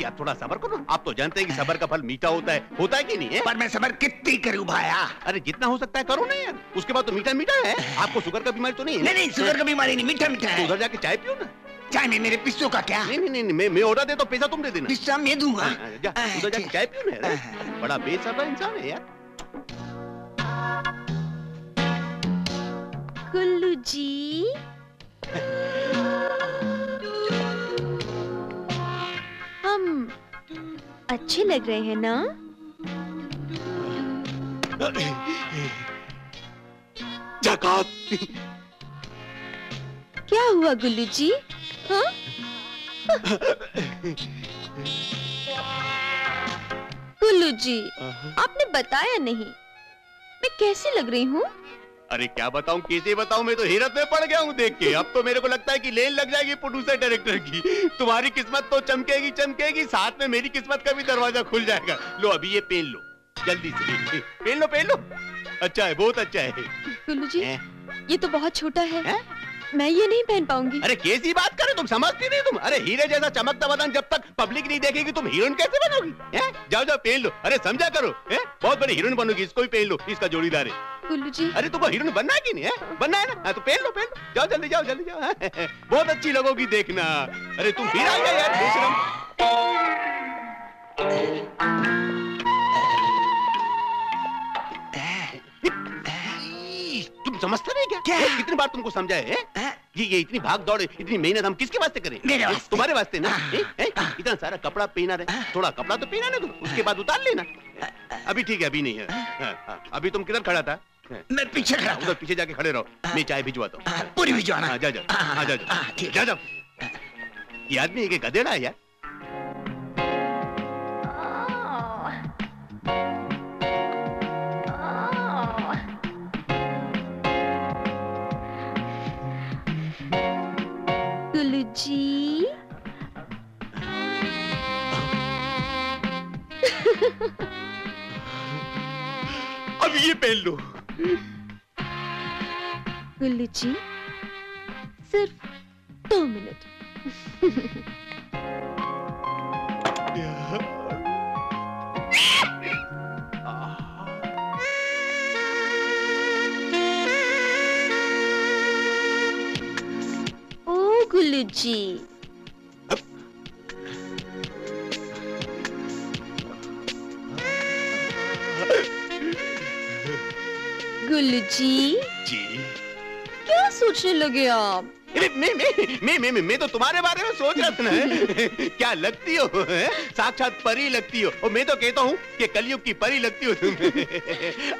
आप थोड़ा सबर करो। आप तो जानते हैं कि सबर का फल मीठा होता है। होता है कि नहीं है? पर मैं सबर कितनी करूँ भाया? अरे जितना हो सकता है करो ना यार। उसके बाद तो मीठा मीठा है। आपको शुगर का बीमारी तो नहीं है? नहीं नहीं शुगर का बीमारी नहीं मीठा मीठा तो है उधर जाके चाय पियो ना। चाय में मेरे पिस्सों का क्या? नहीं नहीं नहीं मैं मैं ऑर्डर दे तो पैसा तुम दे देना। पिस्सा मैं दूँगा। हाँ, जा उधर जाके चाय पियो ना बड़ा बेसब्र इंसान है यार। गुल्लू जी। हम अच्छे लग रहे हैं ना? जकात। क्या हुआ गुल्लू जी? हाँ? गुल्लू जी आपने बताया नहीं। मैं कैसी लग रही हूँ? अरे क्या बताऊँ कैसे बताऊँ? मैं तो हैरत में पड़ गया हूँ देख के। अब तो मेरे को लगता है कि लेन लग जाएगी प्रोड्यूसर डायरेक्टर की। तुम्हारी किस्मत तो चमकेगी चमकेगी। साथ में मेरी किस्मत का भी दरवाज़ा खुल जाएगा। लो अभी ये पेन लो। जल्दी से पेन लो पेन लो। अच्छा है बहुत अच्छा है। जी हैं? ये तो बहुत छोटा है? मैं ये नहीं पहन पाऊँगी। अरे कैसी बात करे तुम समझती नहीं तुम? अरे हीरे जैसा चमकता बदन जब तक पब्लिक नहीं देखेगी तुम हीरोइन कैसे बनोगी? हैं? जाओ जाओ पहन लो। अरे समझा करो हैं? बहुत बड़ी हीरोइन बनोगी इसको भी पहन लो इसका जोड़ीदार है। गुल्लू जी। अरे तुमको हीरोइन बनना है कि नहीं है? बनना है ना? हाँ, तो पहन लो पहन लो। जाओ जल्दी जाओ जल्दी जाओ बहुत अच्छी लगोगी देखना। अरे तुम फिर आ गए यार समझते नहीं क्या, क्या? कितनी बार तुमको समझाया है? ये ये इतनी भाग दौड़ इतनी मेहनत हम किसके वास्ते करें? मेरे वास्ते। तुम्हारे वास्ते ना? ए, ए, इतना सारा कपड़ा पहना रहे। थोड़ा कपड़ा तो पहना ना उसके बाद उतार लेना। अभी ठीक है अभी नहीं है। अभी तुम किधर खड़ा था? मैं पीछे खड़ा उधर पीछे जाके खड़े रहो। मैं चाय भिजवाता हूँ। पूरी भिजवाना। जा जा। जा जा। जा जा। ये आदमी एक गधेड़ा है यार। जी। अब ये पहन लो। गुल्लू जी सिर्फ़ दो मिनट। ओ [LAUGHS] [LAUGHS] गुल्लू जी गुल्लू जी जी क्या सोचने लगे आप? मैं मैं मैं मैं तो तुम्हारे बारे में सोच रहा था ना। क्या लगती हो हैं? साक्षात परी लगती हो। और मैं तो कहता हूँ कि कलयुग की परी लगती हो तुम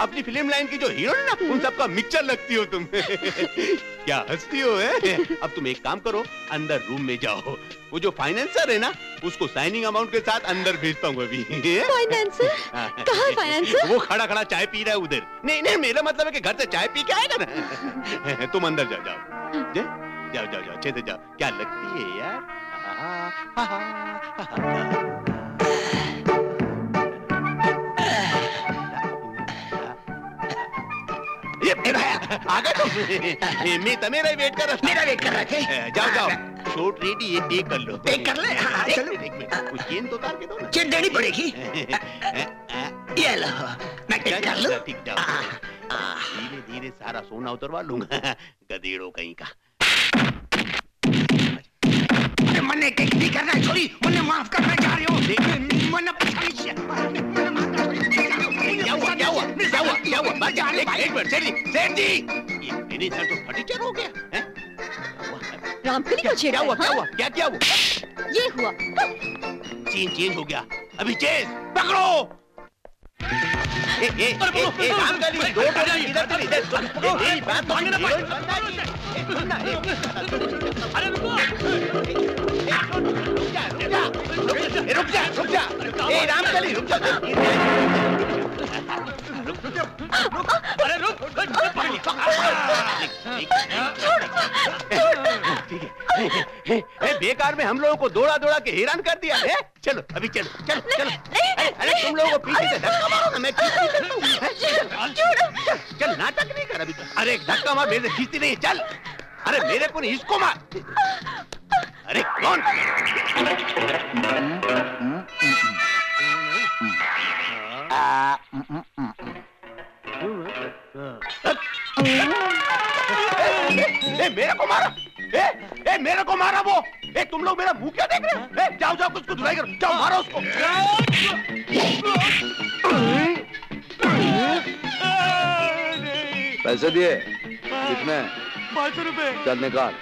अपनी फ़िल्म लाइन की जो हीरो ना उन सबका मिक्सचर लगती हो तुम क्या हंसती हो है? अब तुम एक काम करो अंदर रूम में जाओ। वो जो फाइनेंसर है ना उसको साइनिंग अमाउंट के साथ अंदर भेजता हूँ अभी। फाइनेंसर कहाँ है फाइनेंसर वो खड़ा खड़ा चाय पी रहा है उधर। नहीं नहीं मेरा मतलब है कि घर से चाय पी के आएगा ना। तुम अंदर जाओ जाओ। जा- जाओ जाओ जाओ से जाओ। क्या लगती है यार? आ गए तुम मैं तुम्हेरा वेट कर रहा मेरा वेट कर रहे थे जाओ जाओ। शॉर्ट रेडी ये पे कर लो। पे कर ले हाँ, चलो। एक मिनट। कुछ चेन तो उतार के दो ना। चेन देनी पड़ेगी। [LAUGHS] ये लो मैं टिक कर लूँ। ठीक जाओ। धीरे धीरे सारा सोना उतरवा लूँगा। [LAUGHS] गधेड़ो कहीं का। अरे मन्ने नहीं करना है छोरी मैंने माफ़ करना चाह रही हो। मैंने पछाड़ी नहीं क्या हुआ क्या हुआ क्या हुआ क्या हुआ बात एक एक मिनट सेठ जी सेठ जी ये मेरे सर तो फर्नीचर हो गया? हैं? रामकली को छेड़ा क्या हुआ क्या? हुआ क्या क्या हुआ? ये हुआ। चेन चेंज हो गया। अभी चेंज पकड़ो! ए ए रामकली दो इधर इधर मेरी बात तो है अरे रुको जा रुक जा ए, रुक जा रुक जा रामकली रुक जा अरे ए, ए, बेकार में हम लोगों को दौड़ा दौड़ा के हैरान कर दिया है। चलो अभी चलो चलो चलो। अरे अरे तुम लोगों को पीछे से धक्का मारो ना मैं हूँ? हैं? चल, चल, चल नाटक नहीं कर अभी। अरे एक धक्का मार मेरे से खींचती नहीं चल। अरे मेरे को नहीं इसको मार। अरे कौन? मेरे को मारा। ए, ए, मेरे को मारा वो। ए, तुम लोग मेरा मुँह क्या देख रहे हो? ए, जाओ जाओ उसको धुलाई करो जाओ मारो उसको। पैसे दिए? कितने? पाँच रुपए। चल निकाल।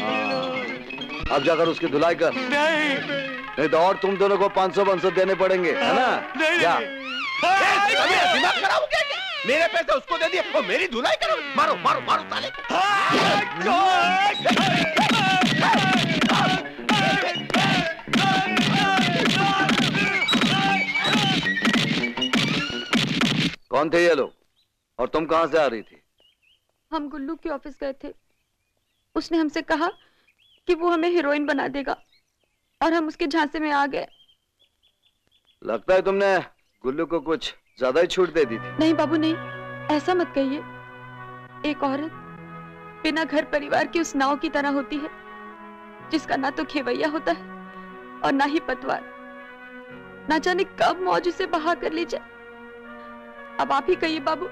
हाँ, अब जाकर उसकी धुलाई कर। नहीं। नहीं तो और तुम दोनों को पाँच सौ पाँच सौ देने पड़ेंगे है ना? नहीं, दिमाग खराब हो गया क्या? मेरे पैसे उसको दे दिए वो मेरी धुलाई करो। मारो मारो मारो साले को। कौन थे ये लोग? और तुम कहाँ से आ रही थी? हम गुल्लू के ऑफ़िस गए थे। उसने हमसे कहा कि वो हमें हीरोइन बना देगा और हम उसके झांसे में आ गए। लगता है तुमने गुल्लू को कुछ ज़्यादा ही छूट दे दी थी। नहीं बाबू नहीं। ऐसा मत कहिए। एक औरत बिना घर परिवार की उस नाव की तरह होती है जिसका ना तो खेवैया होता है और ना ही पतवार। ना जाने कब मौज उसे बहा कर ले जाए। अब आप ही कहिए बाबू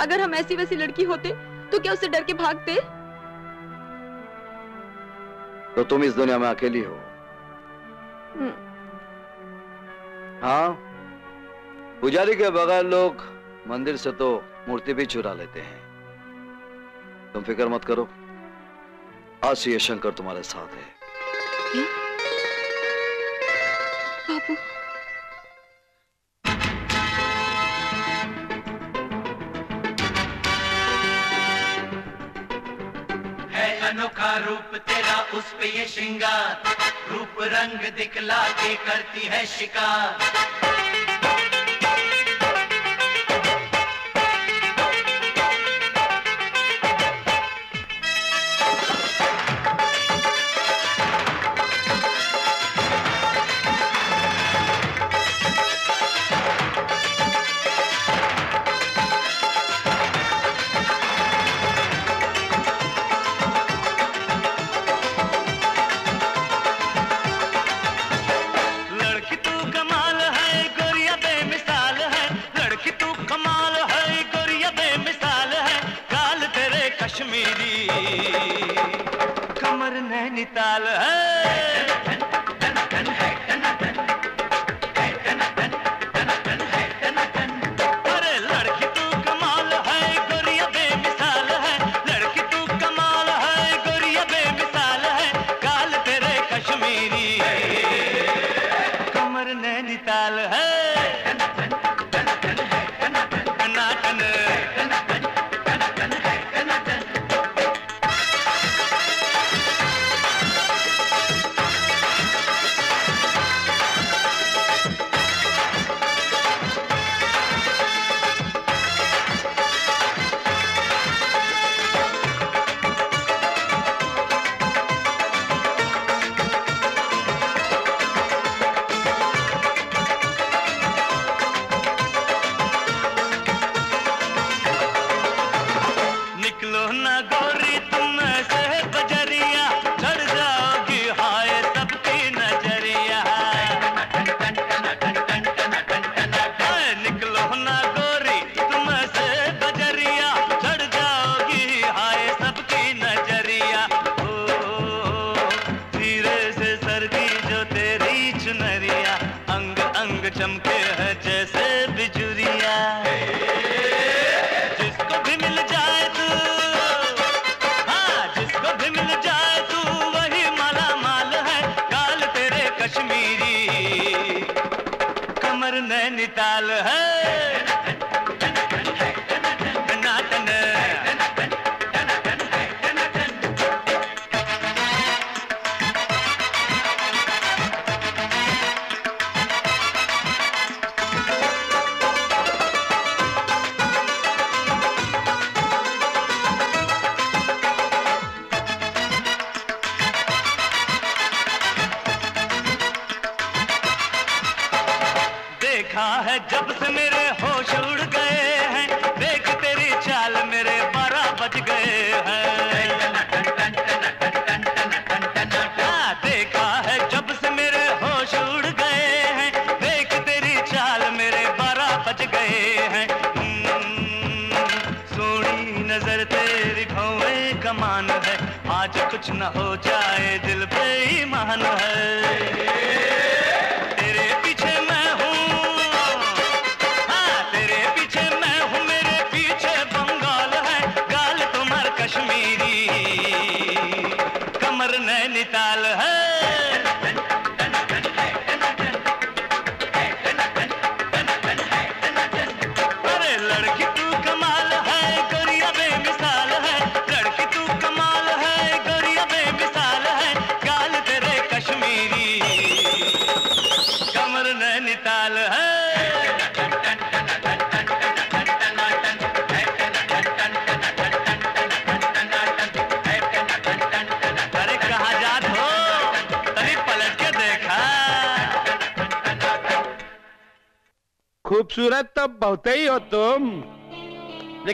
अगर हम ऐसी वैसी लड़की होते तो क्या उसे डर के भागते? तो तुम इस दुनिया में अकेली हो। हम्म, हाँ? पुजारी के बगैर लोग मंदिर से तो मूर्ति भी चुरा लेते हैं। तुम फ़िक्र मत करो। आज से ये शंकर तुम्हारे साथ है। बाबू। अनोखा रूप तेरा उस पे ये श्रृंगार। रूप रंग दिखला के करती है शिकार।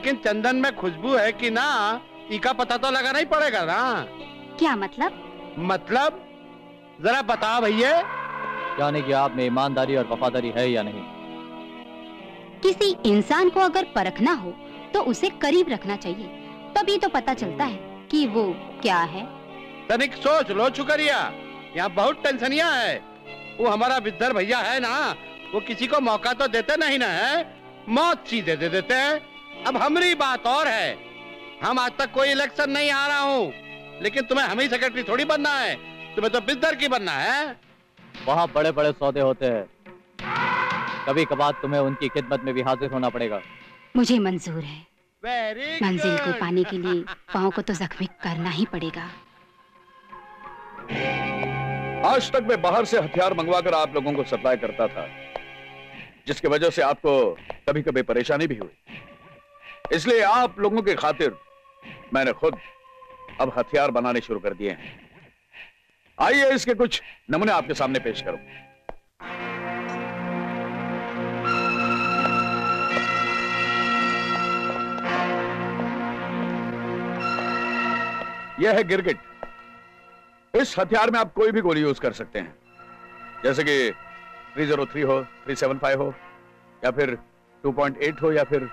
लेकिन चंदन में खुशबू है कि ना इका पता तो लगाना ही पड़ेगा ना। क्या मतलब? मतलब? जरा बताओ भैया। यानी कि आप में ईमानदारी और वफादारी है या नहीं? किसी इंसान को अगर परखना हो तो उसे करीब रखना चाहिए। तभी तो पता चलता है कि वो क्या है। तनिक सोच लो शुक्रिया। यहाँ बहुत टेंशनिया है। वो हमारा विद्यर भैया है ना वो किसी को मौका तो देते नहीं ना है? मौत सीधे दे देते हैं। अब हमारी बात और है। हम आज तक कोई इलेक्शन नहीं आ रहा हूँ। लेकिन तुम्हें हम ही सेक्रेटरी थोड़ी बनना है। तुम्हें तो विद्यर की बनना है। वहाँ बड़े बड़े सौदे होते हैं। कभी कभार तुम्हें उनकी खिदमत में भी हाजिर होना पड़ेगा। मुझे मंजूर है। मंजिल को पाने के लिए पाँव को तो जख्मी करना ही पड़ेगा। आज तक मैं बाहर से हथियार मंगवाकर आप लोगों को सप्लाई करता था जिसकी वजह से आपको कभी कभी परेशानी भी हुई। इसलिए आप लोगों की खातिर मैंने खुद अब हथियार बनाने शुरू कर दिए हैं। आइए इसके कुछ नमूने आपके सामने पेश करूँ। यह है गिरगिट। इस हथियार में आप कोई भी गोली यूज़ कर सकते हैं। जैसे कि 303 हो 375 हो, या फिर 2.8 हो, या फिर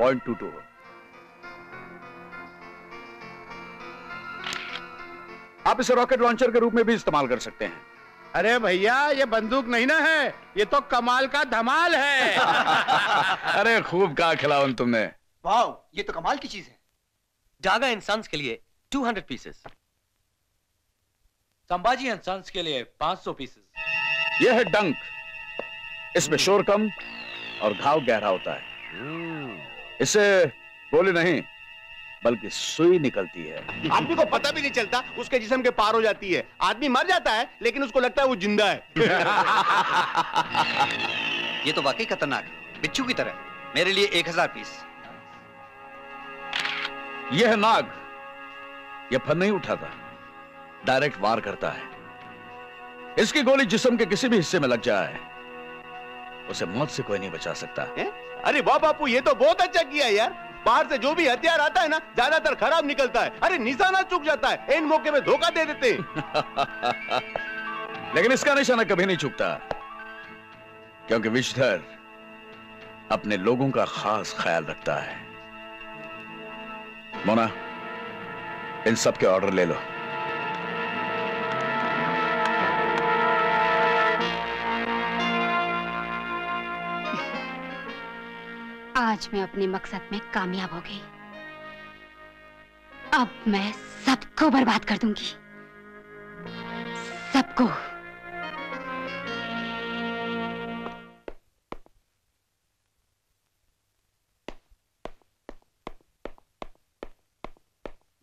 0.22 टू आप इसे रॉकेट लॉन्चर के रूप में भी इस्तेमाल कर सकते हैं। अरे भैया ये बंदूक नहीं ना है ये तो कमाल का धमाल है। [LAUGHS] अरे खूब कहा खिलावन तुमने। वाह ये तो कमाल की चीज़ है। जागा एंड सन्स के लिए 200 पीसेस संभाजी एंड सन्स के लिए 500 पीसेस यह है डंक। इसमें शोर कम और घाव गहरा होता है। इससे गोली नहीं बल्कि सुई निकलती है। आदमी को पता भी नहीं चलता उसके जिस्म के पार हो जाती है। आदमी मर जाता है लेकिन उसको लगता है वो ज़िंदा है। [LAUGHS] ये तो वाकई खतरनाक है। बिच्छू की तरह मेरे लिए एक हज़ार पीस। यह है नाग यह फन नहीं उठाता डायरेक्ट वार करता है। इसकी गोली जिस्म के किसी भी हिस्से में लग जाए उसे मौत से कोई नहीं बचा सकता। हैं? अरे वाह बापू, ये तो बहुत अच्छा किया यार। बाहर से जो भी हथियार आता है ना, ज़्यादातर खराब निकलता है। अरे निशाना चूक जाता है, इन मौके में धोखा दे देते [LAUGHS] लेकिन इसका निशाना कभी नहीं चूकता, क्योंकि विषधर अपने लोगों का खास ख्याल रखता है। मोना, इन सब के ऑर्डर ले लो। आज मैं अपने मकसद में कामयाब हो गई। अब मैं सबको बर्बाद कर दूँगी। सबको।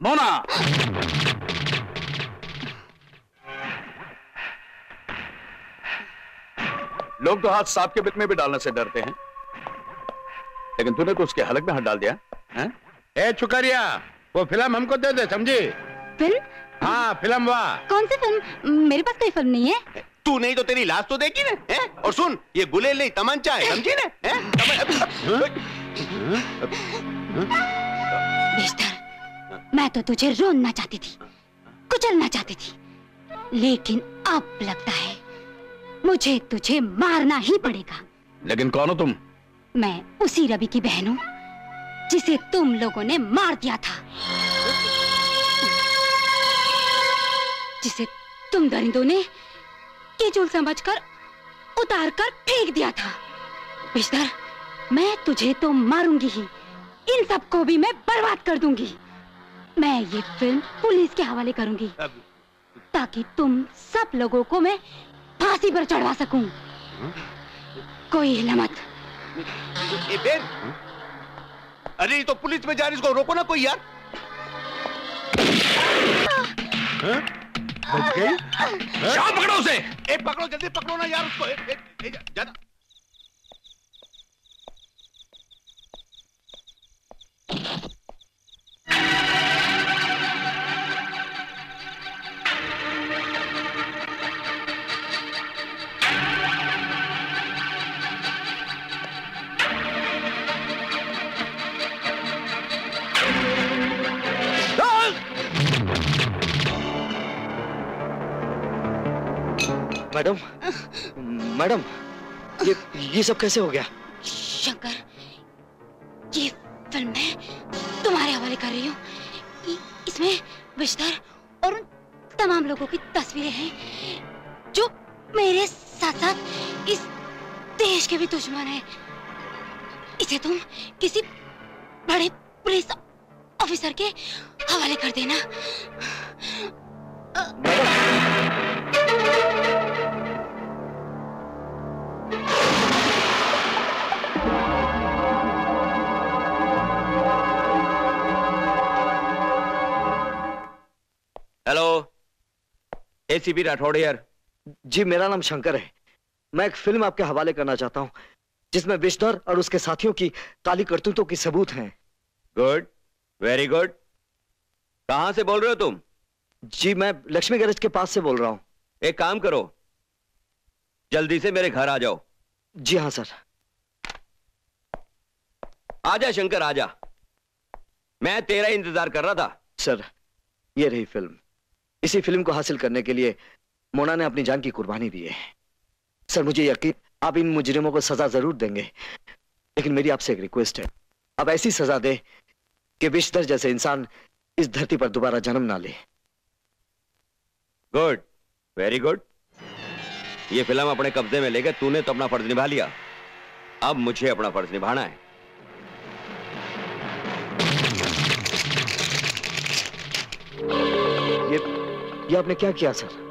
मोना। लोग तो हाथ सांप के बिल में भी डालने से डरते हैं। लेकिन तूने तो उसके हलक में हाथ डाल दिया हैं? ए चुकरिया वो फ़िल्म हमको दे दे समझी? फ़िल्म? हाँ फ़िल्म वाह। कौन सी फ़िल्म? मेरे पास कोई फ़िल्म नहीं है। तू नहीं तो तेरी लाश तो देखी ना हैं? और सुन ये गुलेल नहीं तमंचा है समझी ना हैं? मैं तो तुझे रोनना चाहती थी कुचलना चाहती थी। लेकिन अब लगता है मुझे तुझे मारना ही पड़ेगा। लेकिन कौन हो तुम? मैं उसी रवि की बहन हूँ जिसे तुम लोगों ने मार दिया था। जिसे तुम दरिंदों ने केचुल समझकर उतार कर फेंक दिया था। विश्धर मैं तुझे तो मारूँगी ही। इन सबको भी मैं बर्बाद कर दूँगी। मैं ये फ़िल्म पुलिस के हवाले करूँगी ताकि तुम सब लोगों को मैं फांसी पर चढ़वा सकूँ। कोई हिला मत ए बेन। अरे ये तो पुलिस में जा रही इसको रोको ना कोई यार। हाँ? बच गई? पकड़ो उसे। ए पकड़ो जल्दी पकड़ो ना यार उसको। ए, ए, ए, जा- जाना सब कैसे हो गया राठौड़ यार जी मेरा नाम शंकर है। मैं एक फ़िल्म आपके हवाले करना चाहता हूँ जिसमें विश्धर और उसके साथियों की काली करतूतों की सबूत हैं। गुड वेरी गुड कहाँ से बोल रहे हो तुम? जी मैं लक्ष्मी गैरेज के पास से बोल रहा हूँ। एक काम करो। जल्दी से मेरे घर आ जाओ। जी हाँ सर। आजा शंकर आजा मैं तेरा इंतज़ार कर रहा था। सर ये रही फ़िल्म इसी फ़िल्म को हासिल करने के लिए मोना ने अपनी जान की कुर्बानी दी है। सर मुझे यकीन आप इन मुजरिमों को सजा ज़रूर देंगे लेकिन मेरी आपसे एक रिक्वेस्ट है। अब ऐसी सजा दे कि विश्वधर जैसे इंसान इस धरती पर दोबारा जन्म ना ले। गुड वेरी गुड ये फ़िल्म अपने कब्जे में लेकर तूने तो अपना फ़र्ज़ निभा लिया। अब मुझे अपना फ़र्ज़ निभाना है। ये ये आपने क्या किया सर?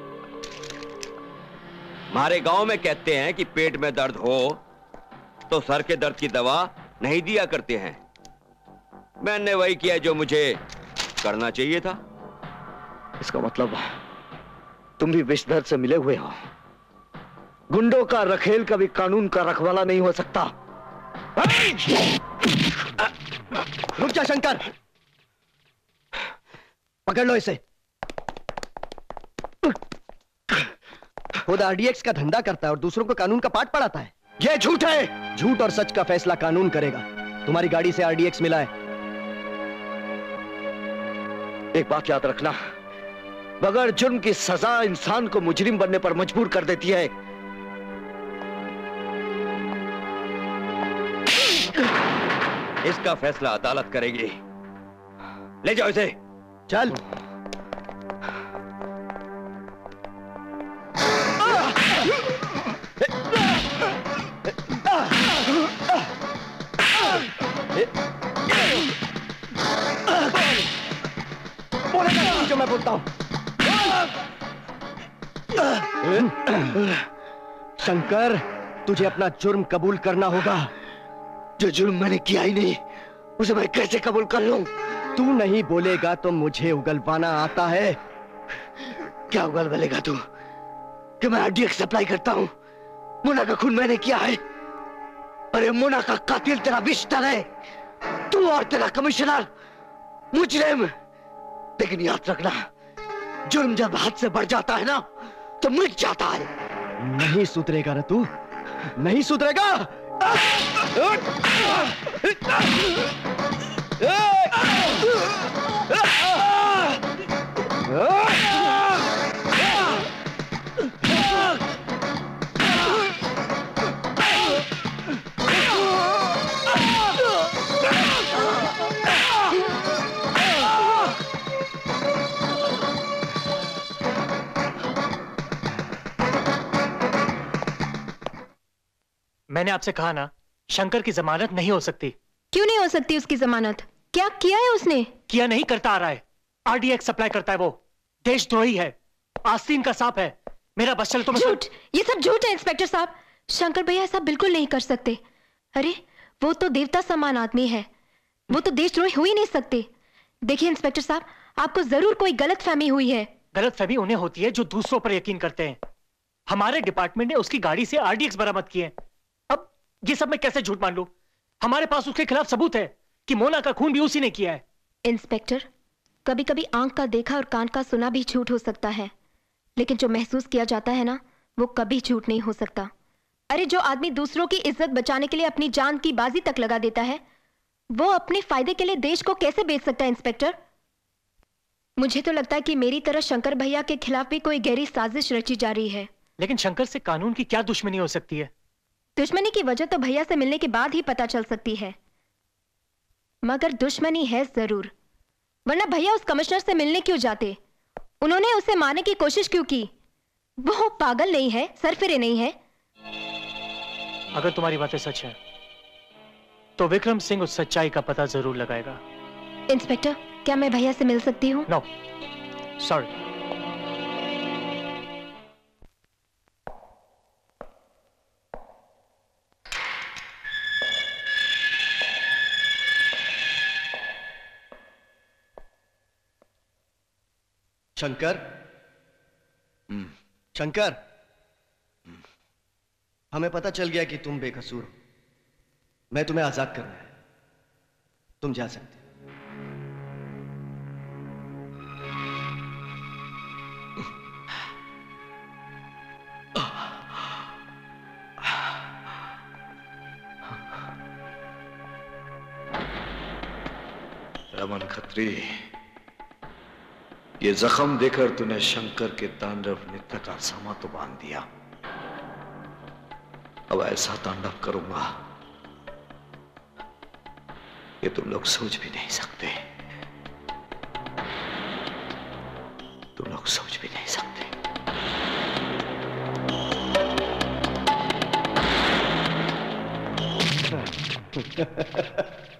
हमारे गाँव में कहते हैं कि पेट में दर्द हो तो सर के दर्द की दवा नहीं दिया करते हैं। मैंने वही किया जो मुझे करना चाहिए था। इसका मतलब तुम भी विषधर से मिले हुए हो। गुंडों का रखेल कभी कानून का रखवाला नहीं हो सकता। रुक जा, शंकर। पकड़ लो इसे। खुद आरडीएक्स का धंधा करता है और दूसरों को कानून का पाठ पढ़ाता है। ये झूठ है! झूठ और सच का फैसला कानून करेगा। तुम्हारी गाड़ी से आरडीएक्स मिला है। एक बात याद रखना। बगैर जुर्म की सजा इंसान को मुजरिम बनने पर मजबूर कर देती है। इसका फैसला अदालत करेगी। ले जाओ इसे। चल। बोलेगा नहीं जो मैं बोलता हूँ शंकर तुझे अपना जुर्म कबूल करना होगा। जो जुर्म मैंने किया ही नहीं उसे मैं कैसे कबूल कर लूँ? तू नहीं बोलेगा तो मुझे उगलवाना आता है। क्या उगल बोलेगा तू? कि मैं आरडीएक्स सप्लाई करता हूँ? मुना का खून मैंने किया है। अरे मुना का कातिल तेरा बिस्तर है। तू और तेरा कमिश्नर मुजरिम। लेकिन याद रखना जुर्म जब हाथ से बढ़ जाता है ना तो मिट जाता है। नहीं सुधरेगा ना तू। नहीं सुधरेगा। मैंने आपसे कहा ना शंकर की जमानत नहीं हो सकती। क्यों नहीं हो सकती उसकी जमानत? क्या किया है उसने? किया नहीं करता आ रहा है। आरडीएक्स सप्लाई करता है वो। देशद्रोही है। आस्तीन का सांप है। मेरा बस चल तो झूठ! ये सब झूठ है इंस्पेक्टर साहब। शंकर भैया ऐसा बिल्कुल नहीं कर सकते। अरे वो तो देवता समान आदमी है। वो तो देशद्रोही हो ही नहीं सकते। देखिए इंस्पेक्टर साहब आपको ज़रूर कोई गलत फहमी हुई है। गलत फहमी उन्हें होती है जो दूसरों पर यकीन करते हैं। हमारे डिपार्टमेंट ने उसकी गाड़ी से आरडीएक्स बरामद किए अब ये सब मैं कैसे झूठ मान लू? हमारे पास उसके खिलाफ सबूत है कि मोना का खून भी उसी ने किया है। इंस्पेक्टर कभी कभी आँख का देखा और कान का सुना भी झूठ हो सकता है लेकिन जो महसूस किया जाता है ना वो कभी झूठ नहीं हो सकता। अरे जो आदमी दूसरों की इज़्ज़त बचाने के लिए अपनी जान की बाजी तक लगा देता है वो अपने फ़ायदे के लिए देश को कैसे बेच सकता है इंस्पेक्टर? मुझे तो लगता है कि मेरी तरह शंकर भैया के खिलाफ भी कोई गहरी साजिश रची जा रही है। लेकिन शंकर से कानून की क्या दुश्मनी हो सकती है? दुश्मनी की वजह तो भैया से मिलने के बाद ही पता चल सकती है। मगर दुश्मनी है ज़रूर। वरना भैया उस कमिश्नर से मिलने क्यों जाते? उन्होंने उसे मारने की कोशिश क्यों की? वो पागल नहीं है सरफिरे नहीं है। अगर तुम्हारी बातें सच है तो विक्रम सिंह उस सच्चाई का पता ज़रूर लगाएगा। इंस्पेक्टर क्या मैं भैया से मिल सकती हूँ? No sorry Shankar? शंकर? हमें पता चल गया कि तुम बेकसूर हो। मैं तुम्हें आज़ाद कर रहा है। तुम जा सकते हो। रमन खत्री। ये जख्म देकर तूने शंकर के तांडव नृत्य का समा तो बाँध दिया। अब ऐसा तांडव करूँगा ये तुम लोग सोच भी नहीं सकते। तुम लोग सोच भी नहीं सकते। [LAUGHS]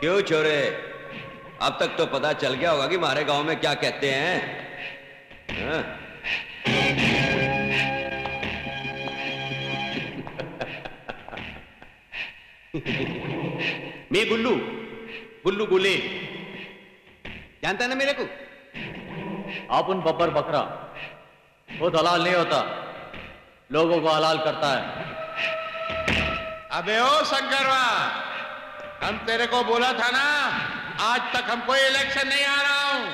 क्यों छोरे? अब तक तो पता चल गया होगा कि हमारे गाँव में क्या कहते हैं। हाँ? मैं गुल्लू गुल्लू गुले। जानता है ना मेरे को? आप उन बब्बर बकरा। वो दलाल नहीं होता। लोगों को हलाल करता है। अबे ओ शंकरवा! हम तेरे को बोला था ना आज तक हमको इलेक्शन नहीं आ रहा हूँ।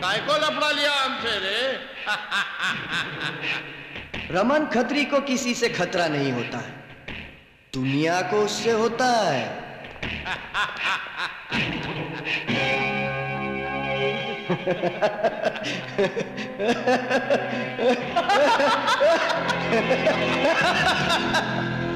काय को लफड़ा लिया हमसे रे। [LAUGHS] रमन खत्री को किसी से खतरा नहीं होता है। दुनिया को उससे होता है। [LAUGHS] [LAUGHS]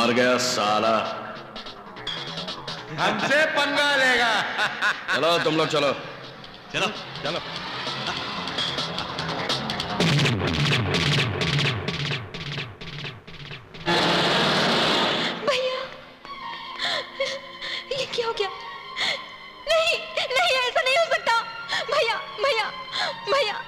मर गया साला। हमसे पंगा लेगा। चलो तुम लोग चलो। चलो। चलो। भैया ये क्या हो गया? नहीं नहीं ऐसा नहीं हो सकता। भैया भैया भैया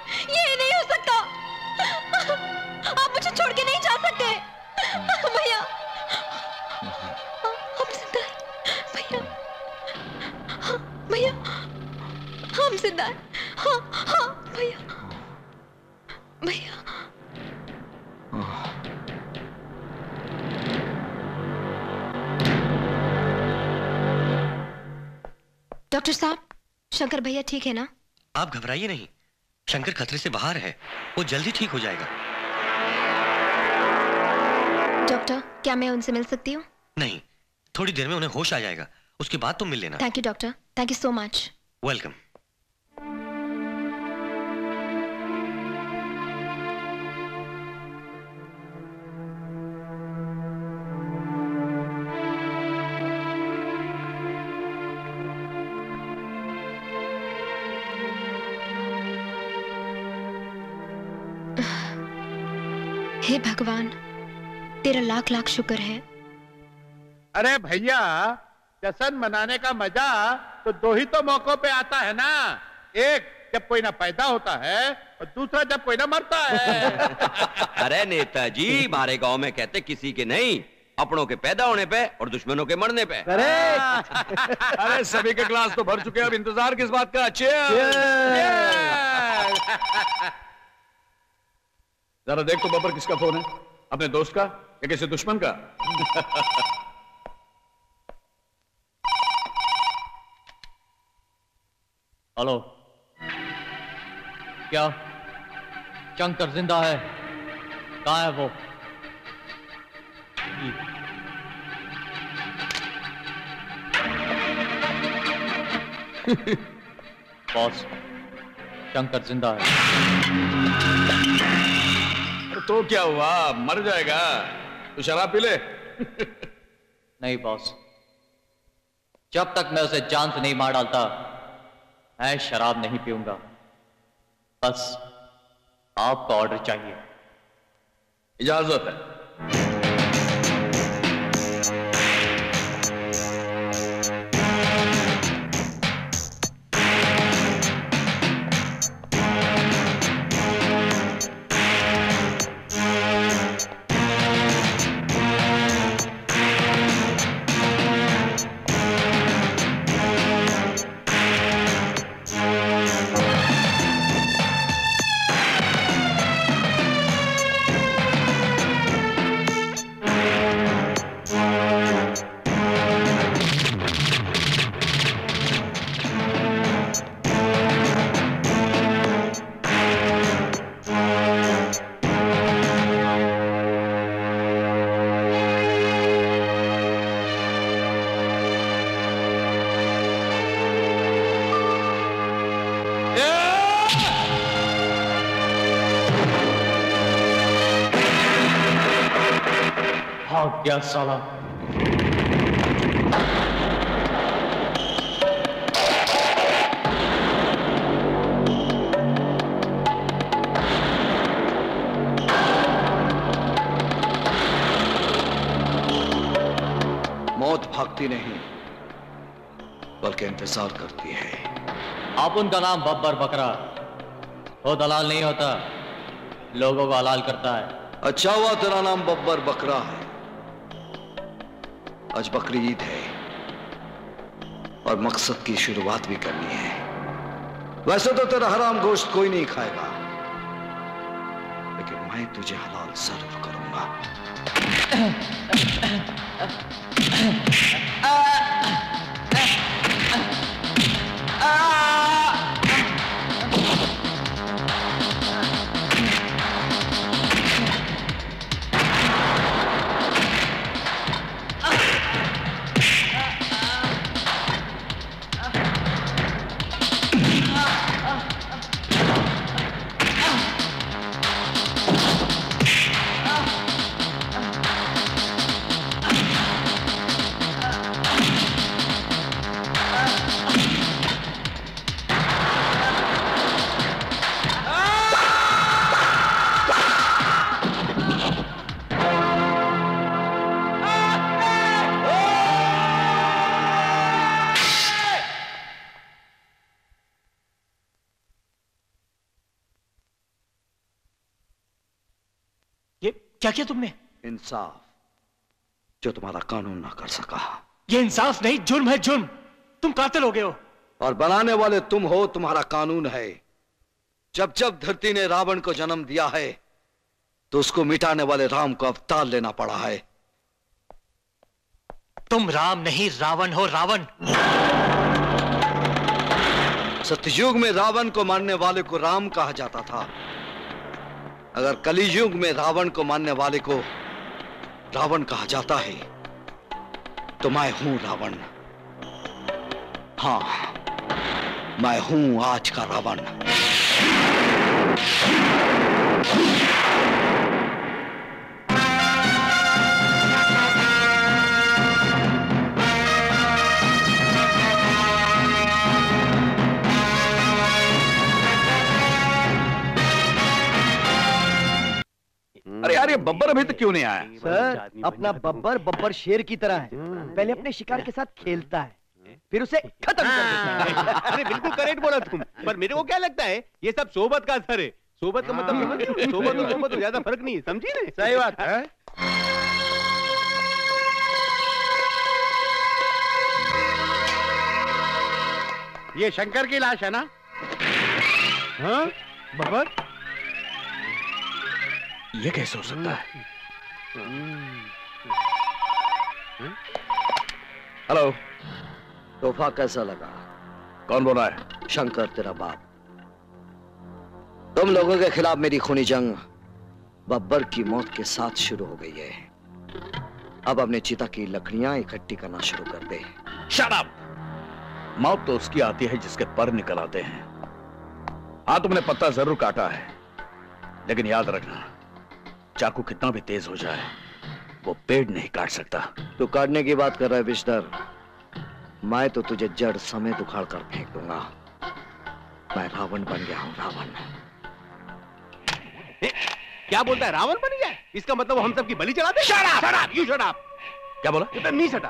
ज़िंदा हैं। हाँ हाँ भैया। भैया। डॉक्टर साहब शंकर भैया ठीक है ना? आप घबराइए नहीं। शंकर खतरे से बाहर है। वो जल्दी ठीक हो जाएगा। डॉक्टर क्या मैं उनसे मिल सकती हूँ? नहीं थोड़ी देर में उन्हें होश आ जाएगा। उसके बाद तुम मिल लेना। Thank you doctor thank you so much welcome तेरा लाख लाख शुक्र है। अरे भैया जश्न मनाने का मज़ा तो दो ही तो मौकों पे आता है ना। एक जब कोई ना पैदा होता है और दूसरा जब कोई ना मरता है। [LAUGHS] अरे नेताजी हमारे गाँव में कहते किसी के नहीं अपनों के पैदा होने पे और दुश्मनों के मरने पे। अरे [LAUGHS] अरे सभी के क्लास तो भर चुके हैं अब इंतज़ार किस बात का? अच्छे जरा देख तो बबर किसका फ़ोन है। अपने दोस्त का? या किसी दुश्मन का? हेलो। क्या? शंकर ज़िंदा है। कहा है वो? [LAUGHS] बॉस शंकर ज़िंदा है। तो क्या हुआ? मर जाएगा। तो शराब पी ले नहीं बॉस जब तक मैं उसे जान से नहीं मार डालता मैं शराब नहीं पीऊँगा। बस आपका ऑर्डर चाहिए। इजाज़त है। गया साला मौत भागती नहीं बल्कि इंतज़ार करती है। आप उनका नाम बब्बर बकरा। वो दलाल नहीं होता लोगों को हलाल करता है। अच्छा हुआ तेरा नाम बब्बर बकरा है। आज बकरी ईद है। और मकसद की शुरुआत भी करनी है। वैसे तो तेरा हराम गोश्त कोई नहीं खाएगा। लेकिन मैं तुझे हलाल सर्व करूँगा। [COUGHS] क्या किया तुमने? इंसाफ जो तुम्हारा कानून ना कर सका। ये इंसाफ नहीं जुर्म है जुर्म। तुम कातिल हो गए हो। और बनाने वाले तुम हो तुम्हारा कानून है। जब जब धरती ने रावण को जन्म दिया है तो उसको मिटाने वाले राम को अवतार लेना पड़ा है। तुम राम नहीं रावण हो रावण। सतयुग में रावण को मारने वाले को राम कहा जाता था। अगर कलियुग में रावण को मानने वाले को रावण कहा जाता है तो मैं हूँ रावण। हाँ, मैं हूँ आज का रावण। अरे यार ये बब्बर अभी तक क्यों नहीं आया? सर अपना बब्बर बब्बर शेर की तरह है। पहले अपने शिकार के साथ खेलता है फिर उसे खत्म कर देता है। अरे बिल्कुल करेक्ट बोला तुम। पर मेरे को क्या लगता है ये सब सोबत का असर है। सोबत का मतलब हो? सोबत और सोबत में ज़्यादा फ़र्क नहीं है समझी ने? सही बात है। ये शंकर की लाश है ना? हाँ? बब्बर? ये कैसे हो सकता है? हेलो तोहफा कैसा लगा? कौन बोल रहा है? शंकर तेरा बाप। तुम लोगों के खिलाफ मेरी खूनी जंग बब्बर की मौत के साथ शुरू हो गई है। अब अपने चिता की लकड़ियाँ इकट्ठी करना शुरू कर दे। शराब मौत तो उसकी आती है जिसके पर निकल आते हैं। हाँ तुमने पत्ता ज़रूर काटा है। लेकिन याद रखना चाकू कितना भी तेज हो जाए वो पेड़ नहीं काट सकता। तू काटने की बात कर रहा है बिस्तर। मैं तो तुझे जड़ समेत उखाड़ कर फेंक दूँगा। मैं रावण बन गया हूँ रावण। क्या बोलता है रावण बन गया इसका मतलब वो हम सब की बलि चला दे। Shut up shut up you shut up क्या बोला? मी शट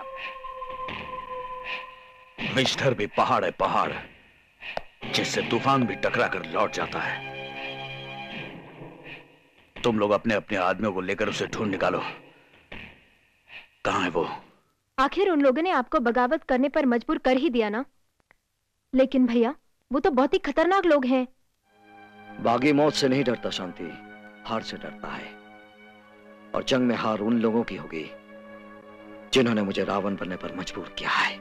अप भी पहाड़ है पहाड़ जिससे तूफ़ान भी टकरा कर लौट जाता है। तुम लोग अपने अपने आदमियों को लेकर उसे ढूंढ निकालो। कहाँ है वो? आखिर उन लोगों ने आपको बगावत करने पर मजबूर कर ही दिया ना? लेकिन भैया वो तो बहुत ही खतरनाक लोग हैं। बागी मौत से नहीं डरता शांति हार से डरता है। और जंग में हार उन लोगों की होगी जिन्होंने मुझे रावण बनने पर मजबूर किया है।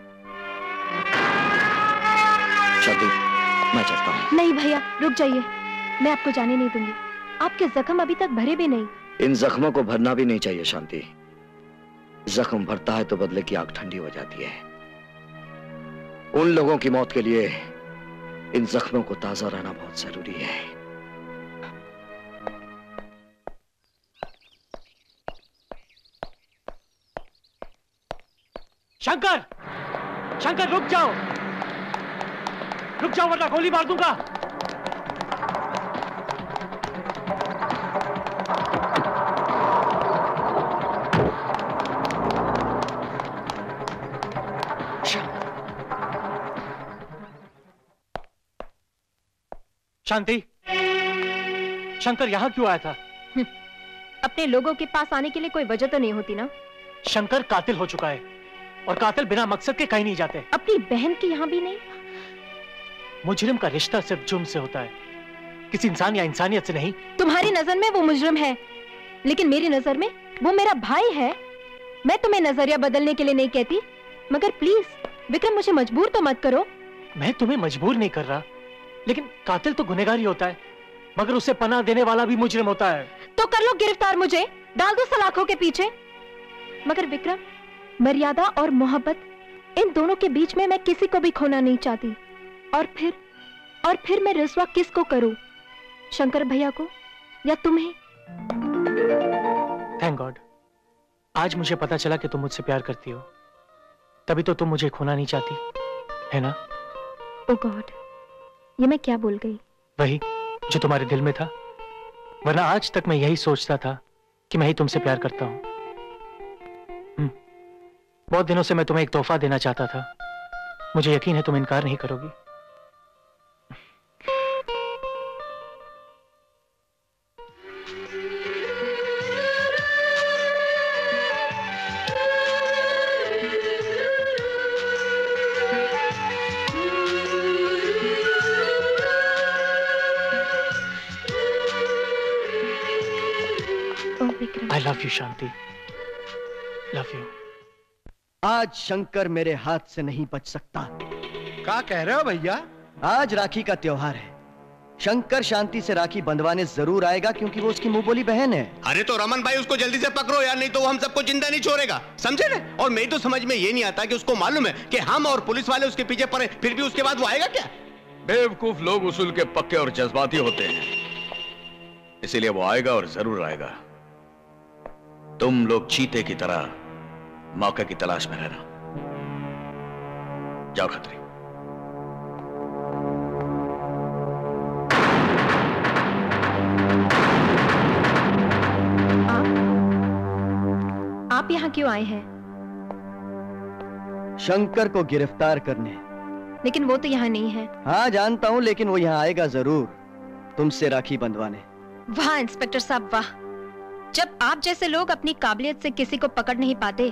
मैं चलता हूँ। नहीं भैया रुक जाइए। मैं आपको जाने नहीं दूँगी। आपके जख्म अभी तक भरे भी नहीं। इन जख्मों को भरना भी नहीं चाहिए शांति। जख्म भरता है तो बदले की आग ठंडी हो जाती है। उन लोगों की मौत के लिए इन जख्मों को ताज़ा रहना बहुत ज़रूरी है। शंकर! शंकर रुक जाओ। रुक जाओ वरना गोली मार दूँगा। शांति। शंकर यहाँ क्यों आया था? [LAUGHS] अपने लोगों के पास आने के लिए कोई वजह तो नहीं होती ना? शंकर कातिल हो चुका है और कातिल बिना मकसद के कहीं नहीं जाते। अपनी बहन के यहाँ भी नहीं? मुजरिम का रिश्ता सिर्फ़ जुर्म से होता है। किसी इंसान या इंसानियत से नहीं। तुम्हारी नज़र में वो मुजरिम है लेकिन मेरी नज़र में वो मेरा भाई है। मैं तुम्हें नज़रिया बदलने के लिए नहीं कहती मगर प्लीज़ विक्रम मुझे मजबूर तो मत करो। मैं तुम्हें मजबूर नहीं कर रहा। लेकिन कातिल तो गुनेगार ही होता है मगर उसे पनाह देने वाला भी मुजरिम होता है। तो कर लो गिरफ़्तार मुझे डाल दो सलाखों के पीछे। मगर विक्रम मर्यादा और मोहब्बत इन दोनों के बीच में मैं किसी को भी खोना नहीं चाहती। और फिर और फिर मैं रसवा किसको करूँ? शंकर भैया को या तुम्हें? थैंक गॉड आज मुझे पता चला कि तुम मुझसे प्यार करती हो। तभी तो तुम मुझे खोना नहीं चाहती है ना? ओ गॉड ये मैं क्या बोल गई? वही जो तुम्हारे दिल में था। वरना आज तक मैं यही सोचता था कि मैं ही तुमसे प्यार करता हूँ। हम्म, बहुत दिनों से मैं तुम्हें एक तोहफा देना चाहता था। मुझे यकीन है तुम इनकार नहीं करोगी। You Shanti. लव यू आज शंकर मेरे हाथ से नहीं बच सकता। क्या कह रहे हो भैया? आज राखी का त्योहार है। शंकर शांति से राखी बंधवाने ज़रूर आएगा क्योंकि वो उसकी मुँह बोली बहन है। अरे तो रमन भाई उसको जल्दी से पकड़ो यार नहीं तो वो हम सबको ज़िंदा नहीं छोड़ेगा। समझे ना? और मेरी तो समझ में ये नहीं आता कि उसको मालूम है कि हम और पुलिस वाले उसके पीछे पड़े फिर भी उसके बाद वो आएगा क्या? बेवकूफ़ लोग उसूल के पक्के और जज्बाती होते हैं। इसीलिए वो आएगा और ज़रूर आएगा। तुम लोग चीते की तरह मौके की तलाश में रहना। जाओ खतरी। आप? यहाँ क्यों आए हैं? शंकर को गिरफ़्तार करने। लेकिन वो तो यहाँ नहीं है। हाँ जानता हूँ लेकिन वो यहाँ आएगा ज़रूर। तुमसे राखी बंधवाने। वाह इंस्पेक्टर साहब वाह। जब आप जैसे लोग अपनी काबिलियत से किसी को पकड़ नहीं पाते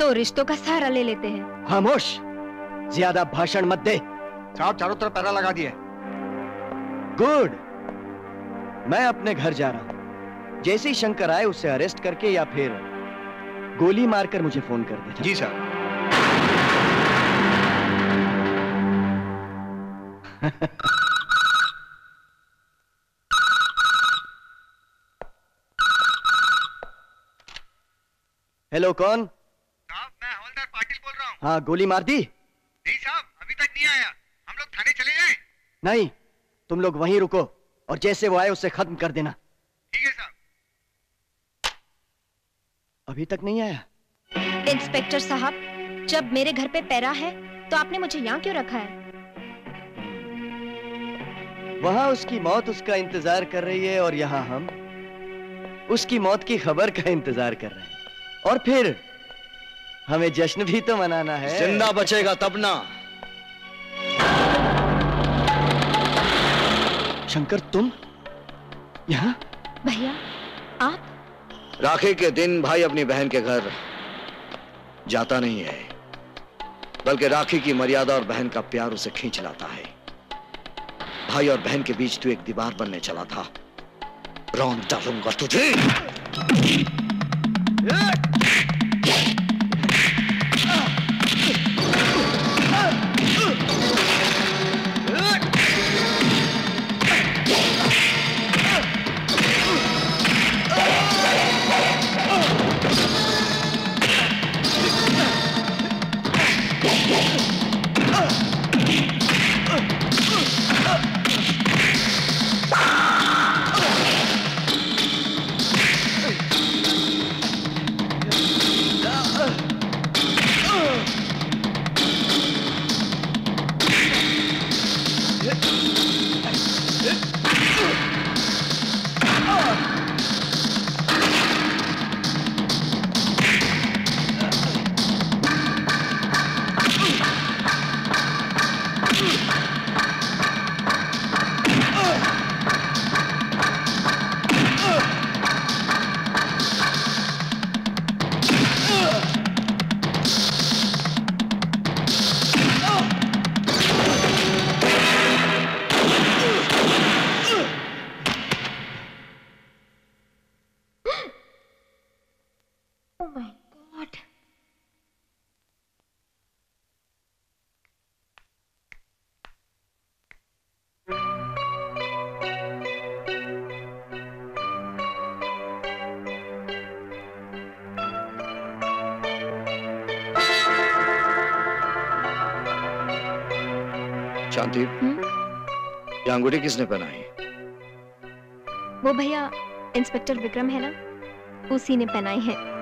तो रिश्तों का सहारा ले लेते हैं। खामोश। ज़्यादा भाषण मत दे। साहब चारों तरफ़ पैरा लगा दिए। गुड। मैं अपने घर जा रहा हूँ। जैसे ही शंकर आए उसे अरेस्ट करके या फिर गोली मारकर मुझे फ़ोन कर दे। जी सर। [LAUGHS] हेलो कौन? मैं हवलदार पाटिल बोल रहा हूँ। हाँ गोली मार दी? नहीं साहब अभी तक नहीं आया। हम लोग थाने चले जाएँ। नहीं तुम लोग वहीं रुको और जैसे वो आए उसे खत्म कर देना। ठीक है साहब। अभी तक नहीं आया? इंस्पेक्टर साहब जब मेरे घर पे पैरा है तो आपने मुझे यहाँ क्यों रखा है? वहाँ उसकी मौत उसका इंतज़ार कर रही है और यहाँ हम। उसकी मौत की खबर का इंतज़ार कर रहे हैं। और फिर हमें जश्न भी तो मनाना है। ज़िंदा बचेगा तब ना। शंकर तुम यहाँ? भैया आप? राखी के दिन भाई अपनी बहन के घर जाता नहीं है बल्कि राखी की मर्यादा और बहन का प्यार उसे खींच लाता है। भाई और बहन के बीच तू एक दीवार बनने चला था। रौन डालूँगा तुझे। Oh my god. शांति। ये अंगूठी किसने पहनाई वो भैया इंस्पेक्टर विक्रम है ना? उसी ने पहनाई है।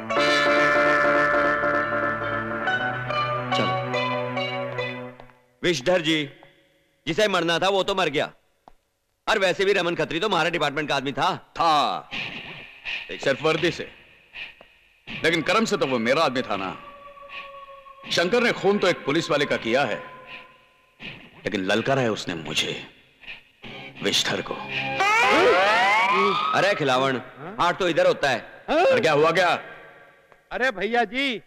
विषधर जी जिसे मरना था वो तो मर गया। और वैसे भी रमन खत्री तो हमारा डिपार्टमेंट का आदमी था। था। एक सिर्फ़ वर्दी से। लेकिन कर्म से तो वो मेरा आदमी था ना। शंकर ने खून तो एक पुलिस वाले का किया है। लेकिन ललकारा है उसने मुझे विष्ठर को। अरे खिलावन हार्ट तो इधर होता है। और क्या हुआ क्या? अरे भैया जी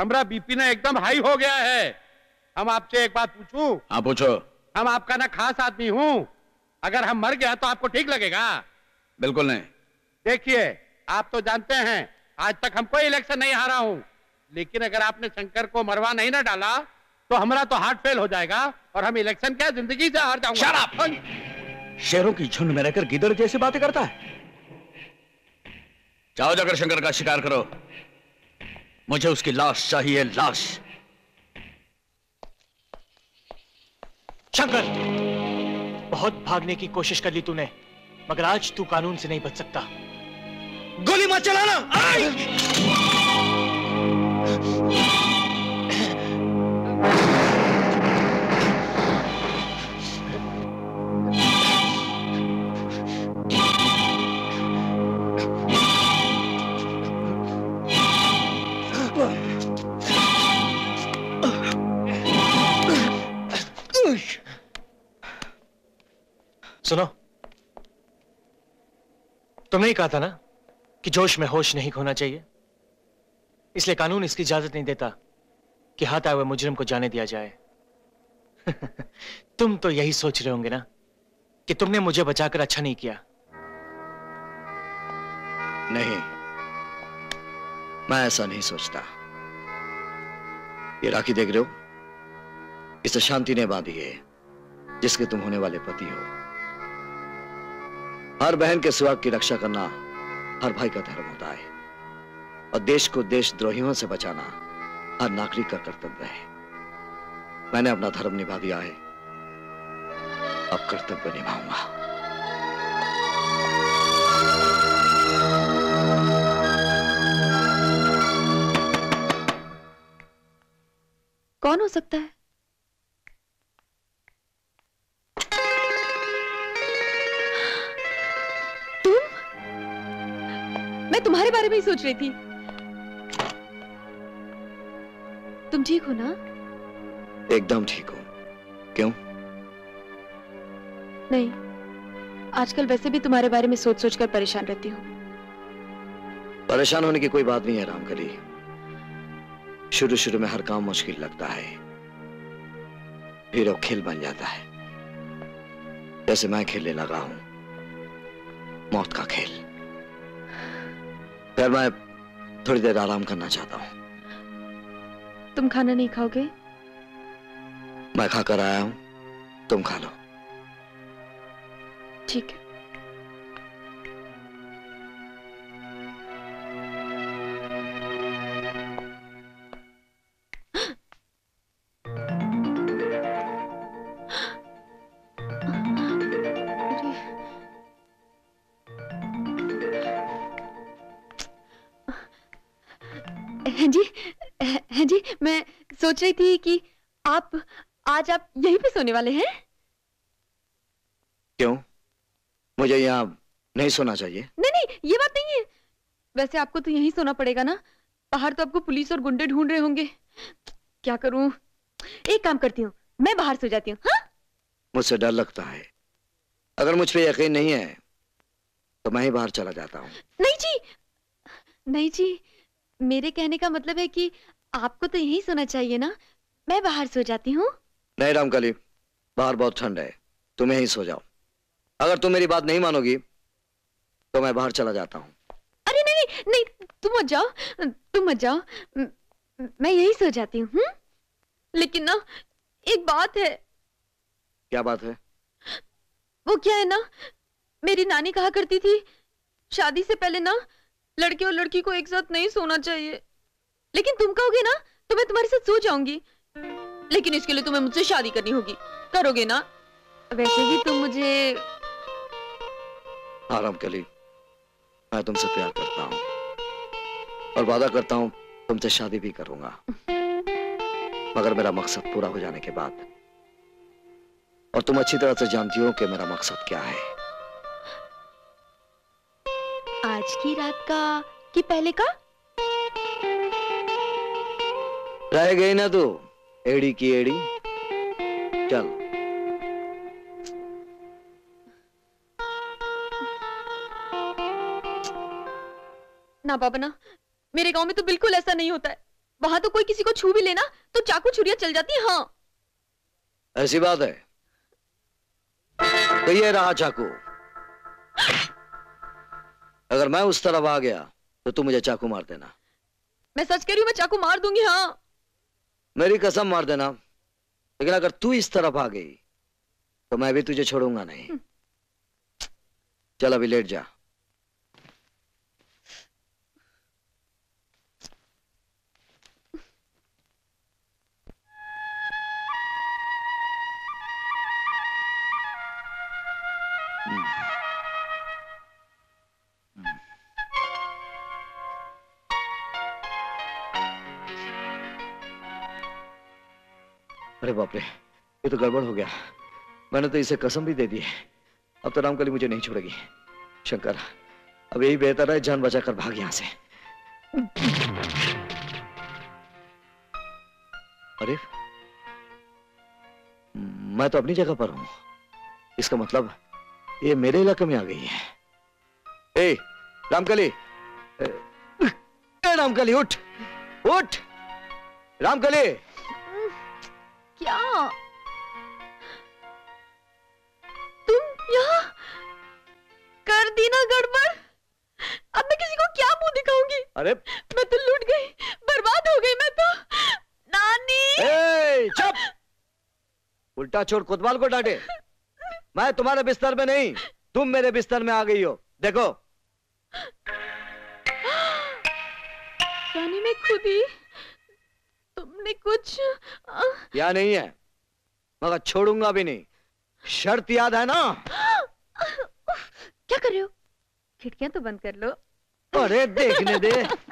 हमारा बीपी ना एकदम हाई हो गया है। हम आपसे एक बात पूछूँ? हाँ पूछो। हम आपका ना खास आदमी हूँ। अगर हम मर गया तो आपको ठीक लगेगा? बिल्कुल नहीं। देखिए आप तो जानते हैं आज तक हम कोई इलेक्शन नहीं हारा हूँ। लेकिन अगर आपने शंकर को मरवा नहीं ना डाला तो हमारा तो हार्ट फेल हो जाएगा और हम इलेक्शन क्या ज़िंदगी से हार जाऊँगा। शेरों की झुंड में रहकर गिदड़ जैसे बातें करता है। जाओ जाकर शंकर का शिकार करो। मुझे उसकी लाश चाहिए लाश। शंकर, बहुत भागने की कोशिश कर ली तूने, मगर आज तू कानून से नहीं बच सकता। गोली मत चलाना! सुनो। तुमने ही कहा था ना कि जोश में होश नहीं खोना चाहिए? इसलिए कानून इसकी इजाज़त नहीं देता कि हाथ आए हुए मुजरिम को जाने दिया जाए। [LAUGHS] तुम तो यही सोच रहे होंगे ना कि तुमने मुझे बचाकर अच्छा नहीं किया। नहीं। मैं ऐसा नहीं सोचता। ये राखी देख रहे हो? इसे शांति ने बांधी है, जिसके तुम होने वाले पति हो। हर बहन के सुहाग की रक्षा करना हर भाई का धर्म होता है। और देश को देशद्रोहियों से बचाना हर नागरिक का कर्तव्य है। मैंने अपना धर्म निभा दिया है। अब कर्तव्य निभाऊँगा। कौन हो सकता है? मैं तुम्हारे बारे में ही सोच रही थी। तुम ठीक हो ना? एकदम ठीक हो। क्यों? नहीं आजकल वैसे भी तुम्हारे बारे में सोच सोच कर परेशान रहती हूँ। परेशान होने की कोई बात नहीं है रामकली। शुरू शुरू में हर काम मुश्किल लगता है। फिर वो खेल बन जाता है। जैसे मैं खेलने लगा हूँ। मौत का खेल। फिर मैं थोड़ी देर आराम करना चाहता हूँ। तुम खाना नहीं खाओगे? मैं खाकर आया हूँ। तुम खा लो। ठीक है। हाँ जी हाँ जी मैं सोच रही थी कि आप आज आप यहीं पे सोने वाले हैं? क्यों? मुझे यहाँ नहीं सोना चाहिए। नहीं नहीं ये बात नहीं है। वैसे आपको तो यहीं सोना पड़ेगा ना? बाहर तो आपको पुलिस और गुंडे ढूंढ रहे होंगे। क्या करूँ? एक काम करती हूँ मैं बाहर सो जाती हूँ हाँ? मुझसे डर लगता है। अगर मुझ पर यकीन नहीं है तो मैं ही बाहर चला जाता हूँ। नहीं जी नहीं जी मेरे कहने का मतलब है कि आपको तो यहीं सोना चाहिए ना? मैं बाहर सो जाती हूँ। नहीं रामकली बाहर बहुत ठंड है। तुम यहीं सो जाओ। अगर तुम मेरी बात नहीं मानोगी तो मैं बाहर चला जाता हूँ। अरे नहीं नहीं तुम मत जाओ। तुम मत जाओ। मैं यही सो जाती हूँ? लेकिन ना एक बात है। क्या बात है? वो क्या है ना? मेरी नानी कहा करती थी शादी से पहले ना लड़के और लड़की को एक साथ नहीं सोना चाहिए। लेकिन तुम कहोगे ना तो मैं तुम्हारे साथ सो जाऊँगी। लेकिन इसके लिए तुम्हें मुझसे शादी करनी होगी। करोगे ना? वैसे भी तुम मुझे हाँ रामकली मैं तुमसे प्यार करता हूँ। और वादा करता हूँ, तुमसे शादी भी करूँगा। मगर मेरा मकसद पूरा हो जाने के बाद। और तुम अच्छी तरह से जानती हो कि मेरा मकसद क्या है। आज की रात का कि पहले का? रह गई ना तू एड़ी की एड़ी। चल। ना बाबा ना मेरे गाँव में तो बिल्कुल ऐसा नहीं होता है। वहाँ तो कोई किसी को छू भी लेना तो चाकू छुरिया चल जाती है हाँ। ऐसी बात है? तो ये रहा चाकू। अगर मैं उस तरफ़ आ गया तो तू मुझे चाकू मार देना। मैं सच कह रही हूँ मैं चाकू मार दूँगी हाँ। मेरी कसम मार देना लेकिन अगर तू इस तरफ़ आ गई तो मैं भी तुझे छोड़ूँगा नहीं। चल अभी लेट जा। अरे बाप रे ये तो गड़बड़ हो गया। मैंने तो इसे कसम भी दे दी है। अब तो रामकली मुझे नहीं छोड़ेगी। शंकर अब यही बेहतर है जान बचाकर भाग यहाँ से। अरे मैं तो अपनी जगह पर हूँ। इसका मतलब ये मेरे इलाके में आ गई है। ए रामकली ए, रामकली उठ! उठ! रामकली क्या? तुम यहाँ? कर दी ना गड़बड़। अब मैं किसी को क्या मुँह दिखाऊँगी? अरे मैं तो लूट गई बर्बाद हो गई मैं तो। नानी! ए, चुप! उल्टा चोर कोतवाल को डांटे। मैं तुम्हारे बिस्तर में नहीं तुम मेरे बिस्तर में आ गई हो। देखो। रानी में खुद ही तुमने कुछ या नहीं है? मगर छोड़ूँगा भी नहीं। शर्त याद है ना? [GASPS] क्या कर रहे हो? खिड़कियाँ तो बंद कर लो। अरे देखने दे। [LAUGHS]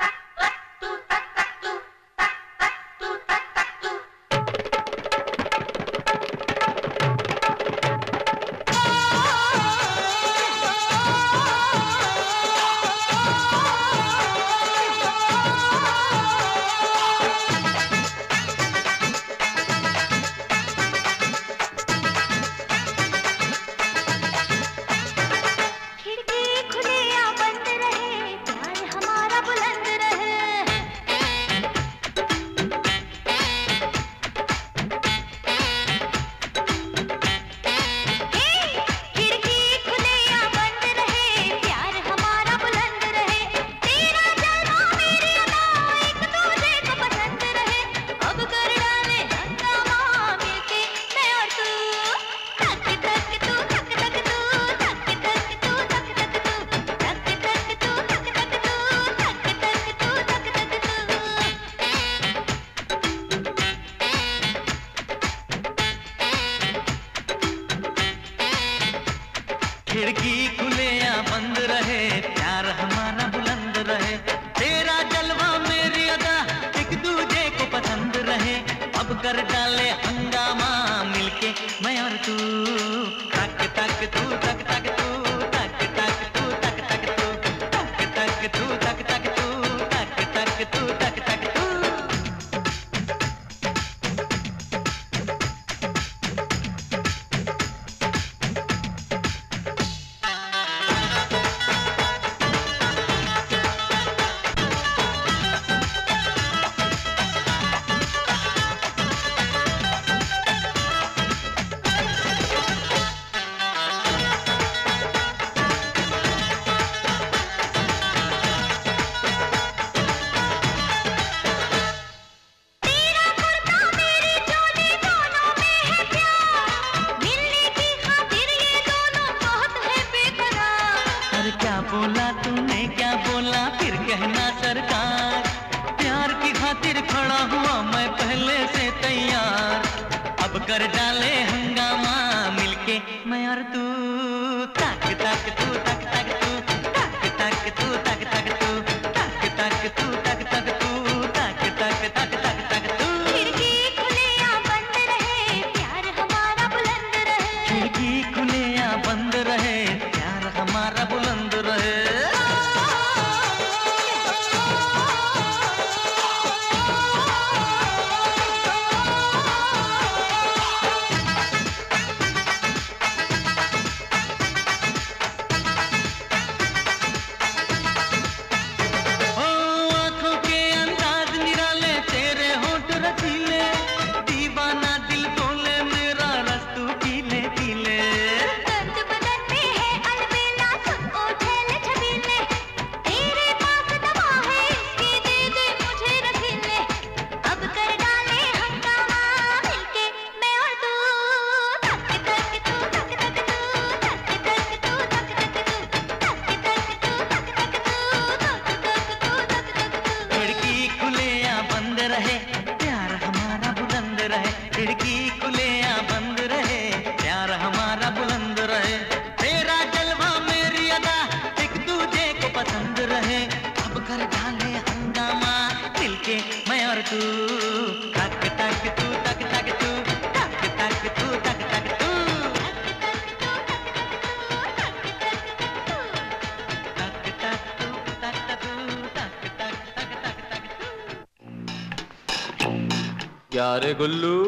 क्या रे गुल्लू।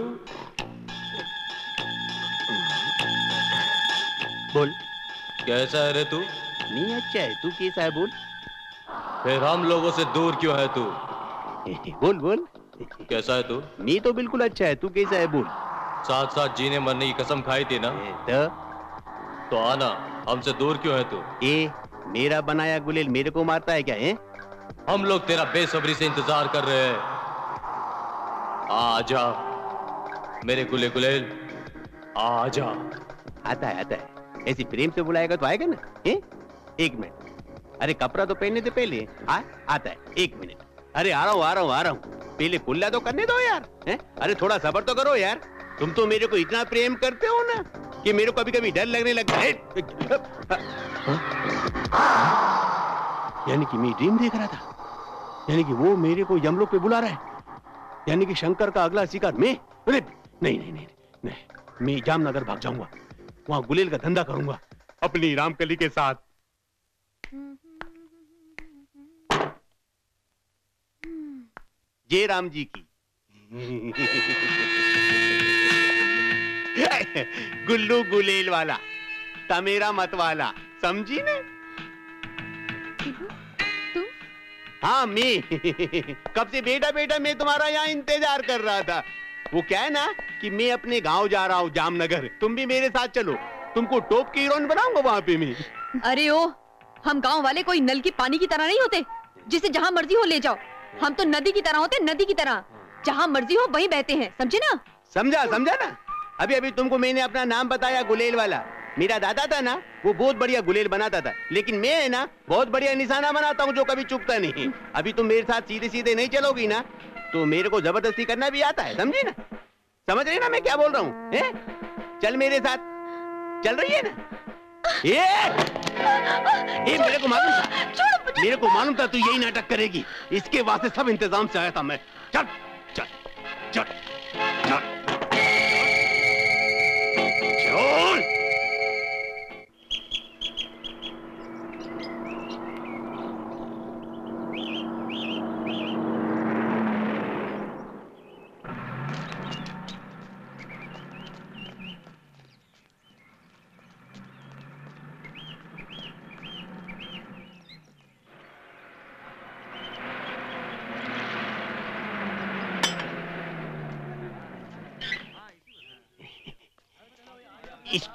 बोल। कैसा है रे तू? नहीं अच्छा है। तू कैसा है बोल। फिर हम लोगों से दूर क्यों है तू? [LAUGHS] बोल बोल। कैसा है तू? मैं तो बिल्कुल अच्छा है। तू कैसा है बोल। साथ साथ जीने मरने की कसम खाई थी ना? तो? तो आना हमसे दूर क्यों है तू? ए मेरा बनाया गुलेल मेरे को मारता है क्या है? हम लोग तेरा बेसब्री से इंतज़ार कर रहे हैं। आ जा मेरे गुले गुलेल आ जा आता है आता है। ऐसी प्रेम से बुलाएगा तो आएगा ना है? एक मिनट। अरे कपड़ा तो पहनने से पहले आ, आता है एक मिनट। अरे आ रहा हूँ आ रहा हूँ आ रहा हूँ। पहले कुल्ला तो करने दो यार है? अरे थोड़ा सबर तो करो यार। तुम तो मेरे को इतना प्रेम करते हो ना कि मेरे को कभी कभी डर लगने लगता है। यानी कि मैं ड्रीम देख रहा था। यानी कि वो मेरे को यमलोक पे बुला रहा है। यानी कि शंकर का अगला शिकार मैं अरे नहीं नहीं नहीं नहीं। मैं जामनगर भाग जाऊँगा। वहाँ गुलेल का धंधा करूँगा, अपनी रामकली के साथ। जय राम जी की। [LAUGHS] गुल्लू गुलेल वाला, तमेरा मत वाला, समझी ने? हाँ मैं। [LAUGHS] कब से बेटा बेटा मैं तुम्हारा यहाँ इंतज़ार कर रहा था। वो क्या है ना कि मैं अपने गाँव जा रहा हूँ जामनगर। तुम भी मेरे साथ चलो। तुमको टॉप की हीरोइन बनाऊँगा वहाँ पे मैं। अरे ओ हम गाँव वाले कोई नल की पानी की तरह नहीं होते जिसे जहाँ मर्ज़ी हो ले जाओ। हम तो नदी की तरह होते नदी की तरह। जहाँ मर्ज़ी हो वही बहते हैं। समझे ना? समझा समझा ना? अभी अभी तुमको मैंने अपना नाम बताया गुलेल वाला। मेरा दादा था ना वो बहुत बढ़िया गुलेल बनाता था। लेकिन मैं है ना बहुत बढ़िया निशाना बनाता हूँ जो कभी चुकता नहीं। अभी तुम मेरे साथ सीधे सीधे नहीं चलोगी ना तो मेरे को ज़बरदस्ती करना भी आता है समझी ना? समझ रही ना मैं क्या बोल रहा हूँ चल मेरे साथ। चल रही है ना? ये ये मेरे को मालूम था। मेरे को मालूम था तू यही नाटक करेगी। इसके वास्ते सब इंतज़ाम से आया था मैं। चल चल चल चल।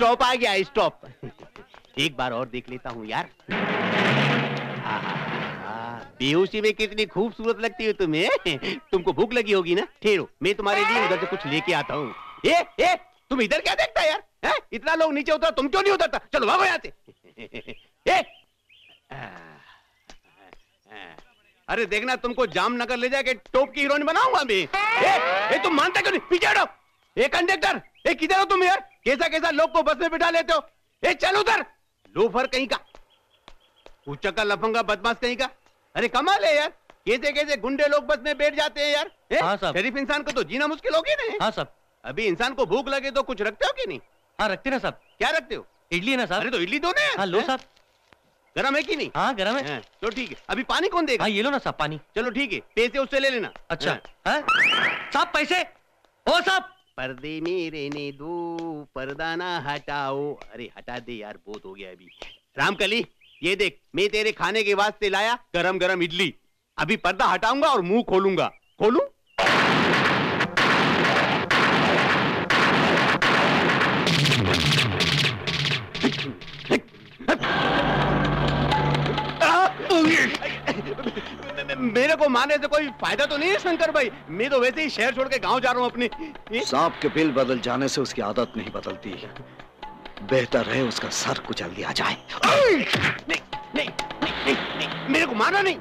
स्टॉप आ गया स्टॉप। एक बार और देख लेता हूँ यार। बेहोशी में कितनी खूबसूरत लगती हो तुम्हें। तुमको भूख लगी होगी ना? ठहरो मैं तुम्हारे लिए उधर से कुछ लेके आता हूँ। तुम इधर क्या देखता यार? है? इतना लोग नीचे उतरा तुम क्यों नहीं उतरता? चलो भागो यहाँ से। अरे देखना तुमको जामनगर ले जाके टोप की हीरोइन बनाऊँगा मैं। ए, ए तुम मानते क्यों नहीं? पीछे हटो। ए कंडक्टर ए किधर हो तुम यार। कैसा कैसा लोग को बस में बिठा लेते हो। ए चल उधर। लोफर कहीं का? ऊँचा का लफंगा बदमाश कहीं का? अरे कमाल है यार। कैसे कैसे गुंडे लोग बस में बैठ जाते हैं यार। ए, हाँ साहब। शरीफ इंसान को तो जीना मुश्किल होगी ना हाँ साहब। अभी इंसान को भूख लगे तो कुछ रखते हो कि नहीं? हाँ रखते ना साहब। क्या रखते हो? इडली ना साहब। अरे तो इडली दो ना हाँ लो? साहब। गरम है कि नहीं? हाँ गरम है। तो ठीक है। अभी पानी कौन देगा? हाँ ये लो ना साहब पानी। चलो ठीक है। पैसे उससे ले लेना। अच्छा। साहब पैसे? ओ साहब पर्दे मेरे ने दो, पर्दा ना हटाओ। अरे, हटा दे यार, बहुत हो गया अभी। रामकली, ये देख, मैं तेरे खाने के वास्ते लाया गरम गरम इडली। अभी पर्दा हटाऊँगा और मुँह खोलूँगा। खोलूं? मेरे को मारने से कोई फ़ायदा तो नहीं है शंकर भाई। मैं तो वैसे ही शहर छोड़ के गाँव जा रहा हूँ अपनी। सांप के बिल बदल जाने से उसकी आदत नहीं बदलती। बेहतर है उसका सर कुचल दिया जाए। नहीं नहीं नहीं नहीं, नहीं मेरे को मारना नहीं।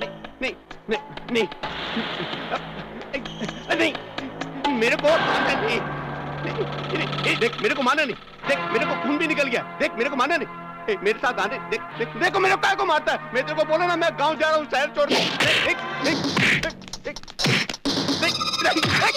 नहीं नहीं नहीं नहीं, नहीं मेरे को मारना नहीं देख मेरे को मारना नहीं। देख मेरे को खून भी निकल गया। देख मेरे को मारना नहीं। मेरे साथ आने देख देख देखो मेरे को मारता है मैं तेरे को बोला ना मैं गाँव जा रहा हूँ शहर छोड़ देख देख देख देख देख देख देख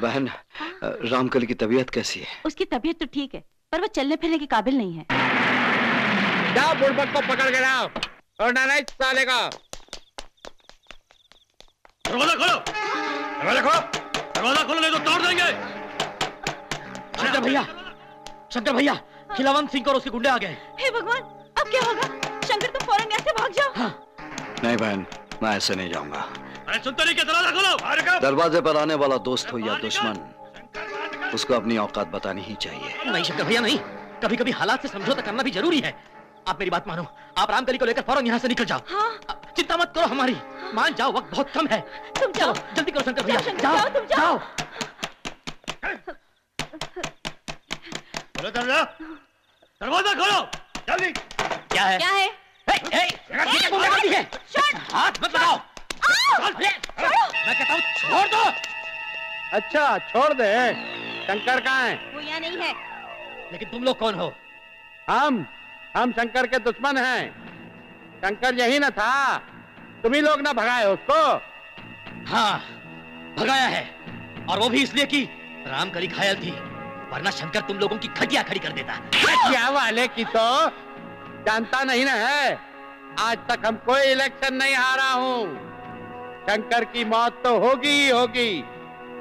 बहन रामकली की तबीयत कैसी है? उसकी तबीयत तो ठीक है पर वो चलने फिरने के काबिल नहीं है। जाओ बुड़बक को पकड़ के लाओ और नाना साले का। दरवाज़ा खोलो। दरवाज़ा खोलो। दरवाज़ा खोलो नहीं तो तोड़ देंगे। शंकर भैया शंकर भैया खिलावंत सिंह और उसके गुंडे आ गए। हे भगवान अब क्या होगा? शंकर तुम फ़ौरन यहाँ से भाग जाओ। हाँ। नहीं बहन मैं ऐसे नहीं जाऊँगा। अरे नहीं दरवाज़ा खोलो। दरवाजे पर आने वाला दोस्त हो या दुश्मन उसको अपनी औकात बतानी ही चाहिए। नहीं शंकर भैया नहीं। कभी कभी हालात से समझौता करना भी ज़रूरी है। आप मेरी बात मानो। आप रामकली को लेकर फ़ौरन यहाँ से निकल जाओ। हाँ? चिंता मत करो हमारी। मान जाओ वक्त बहुत कम है। तुम जाओ। जल्दी करो शंकर भैया। जाओ तुम जाओ। खोलो दरवाज़ा। दरवाज़ा खोलो। जल्दी। क्या है? क्या है? ए, ए, ये गुंडा गर्दी है। हाथ मत लगाओ। मैं कहता हूँ छोड़ दो। अच्छा छोड़ दे। शंकर कहाँ है? वो यहाँ नहीं है। लेकिन तुम लोग कौन हो? हम? हम शंकर के दुश्मन हैं। शंकर यही ना था। तुम ही लोग ना भगाए उसको। हाँ भगाया है। और वो भी इसलिए कि राम करी घायल थी वरना शंकर तुम लोगों की खटिया खड़ी कर देता। क्या वाले की तो जानता नहीं ना है। आज तक हम कोई इलेक्शन नहीं हारा हूँ। शंकर की मौत तो होगी ही होगी।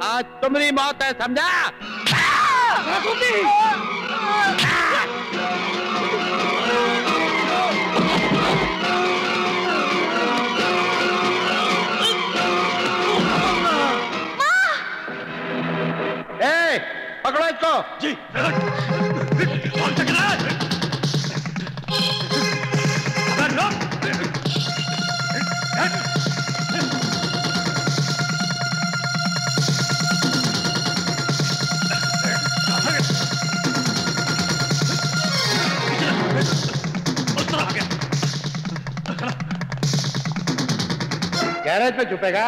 आज तुम्हारी मौत है समझा? ए, पकड़ो इसको। जी। गैरेज पे छुपेगा।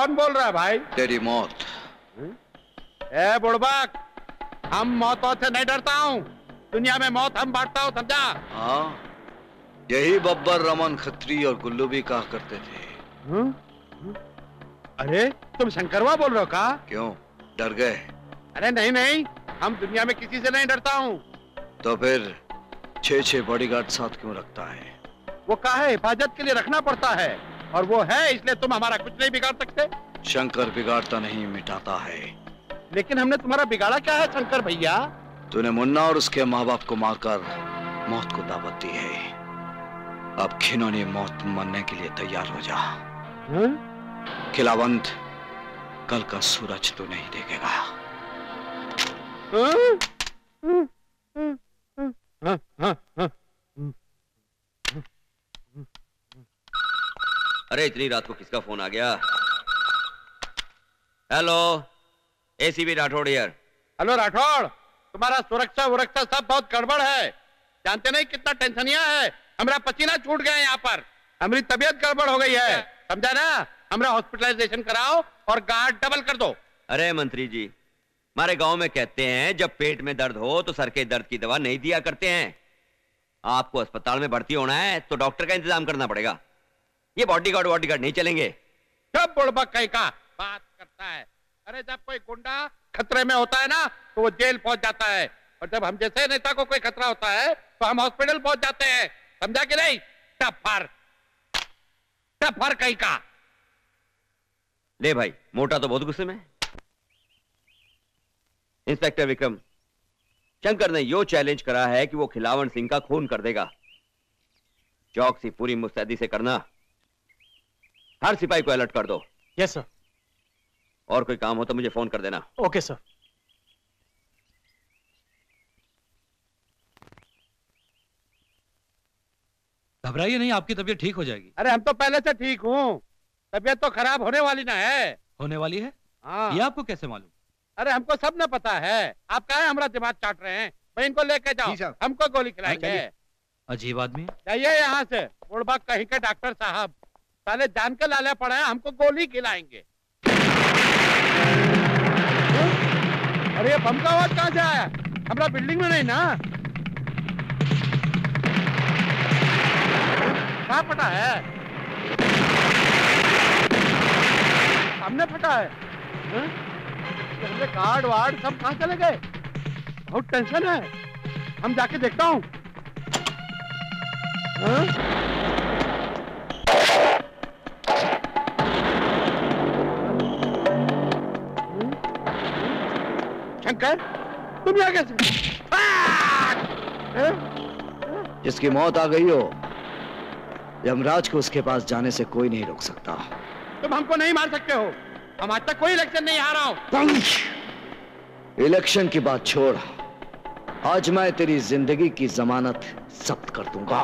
कौन बोल रहा है भाई? तेरी मौत। ए बुड़बक हम मौतों से नहीं डरता हूँ। दुनिया में मौत हम बांटता हूँ समझा? हाँ यही बब्बर रमन खत्री और गुल्लू भी कहा करते थे। हम्म? अरे तुम शंकरवा बोल रहे हो का? क्यों? डर गए? अरे नहीं नहीं हम दुनिया में किसी से नहीं डरता हूँ। तो फिर छह छह बॉडीगार्ड साथ क्यों रखता है? वो का है हिफाजत के लिए रखना पड़ता है। और वो है इसलिए तुम हमारा कुछ नहीं बिगाड़ सकते। शंकर बिगाड़ता नहीं मिटाता है। लेकिन हमने तुम्हारा बिगाड़ा क्या है शंकर भैया? तूने मुन्ना और उसके माँ बाप को मारकर मौत को दावत दी है। अब खिनौनी मौत मरने के लिए तैयार हो जा। खिलावंत कल का सूरज तो नहीं देखेगा। अरे इतनी रात को किसका फ़ोन आ गया? हेलो एसीबी राठौड़ यार हेलो राठौड़ तुम्हारा सुरक्षा वुरक्षा सब बहुत गड़बड़ है। जानते नहीं कितना टेंशनिया है। हमारा पसीना छूट गया है यहाँ पर। हमारी तबीयत गड़बड़ हो गई है। समझा ना? हमारा हॉस्पिटलाइजेशन कराओ और गार्ड डबल कर दो। अरे मंत्री जी हमारे गाँव में कहते हैं जब पेट में दर्द हो तो सर के दर्द की दवा नहीं दिया करते हैं। आपको अस्पताल में भर्ती होना है तो डॉक्टर का इंतज़ाम करना पड़ेगा। ये बॉडीगार्ड बॉडीगार्ड नहीं चलेंगे। बुड़बक कहीं का बात करता है। अरे जब कोई गुंडा खतरे में होता है ना तो वो जेल पहुँच जाता है। और जब हम जैसे नेता को कोई खतरा होता है तो हम हॉस्पिटल पहुँच जाते हैं। समझा कि नहीं? टफर टफर कहीं का ले भाई मोटा तो बहुत गुस्से में इंस्पेक्टर विक्रम शंकर ने यो चैलेंज करा है कि वो खिलावन सिंह का खून कर देगा। चौकसी पूरी मुस्तैदी से करना। हर सिपाही को अलर्ट कर दो। यस सर और कोई काम हो तो मुझे फ़ोन कर देना। ओके सर घबराइए नहीं आपकी तबीयत ठीक हो जाएगी। अरे हम तो पहले से ठीक हूँ। तबीयत तो खराब होने वाली ना है। होने वाली है? हाँ। ये आपको कैसे मालूम? अरे हमको सब न पता है। आप क्या है? हमारा दिमाग चाट रहे हैं। भाई इनको लेके जाओ हमको गोली खिलाएँगे अजीब आदमी। जाइए यहाँ से। बुढ़बाग कहीं के डॉक्टर साहब। साले जान के लाले पड़े हैं, हमको गोली खिलाएँगे। अरे बम का आवाज़ कहाँ से आया? हमारा बिल्डिंग में नहीं ना? कहा फटा है? हमने फटा है। हाँ? हमने कार्ड वार्ड सब कहाँ चले गए? बहुत टेंशन है। हम जाके देखता हूँ। शंकर तुम यहाँ कैसे? जिसकी मौत आ गई हो यमराज को उसके पास जाने से कोई नहीं रोक सकता। तुम हमको नहीं मार सकते हो। हम आज तक कोई इलेक्शन नहीं हारा हो। इलेक्शन की बात छोड़। आज मैं तेरी ज़िंदगी की जमानत जब्त कर दूँगा।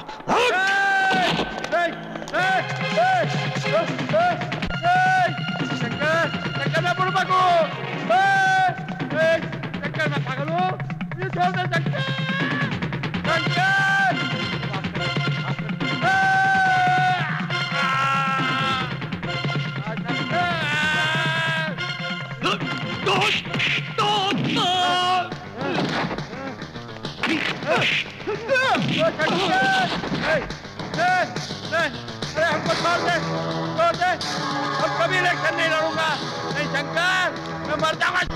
कभी इलेक्शन नहीं लड़ूँगा नहीं शंकर मैं मर जाऊँगा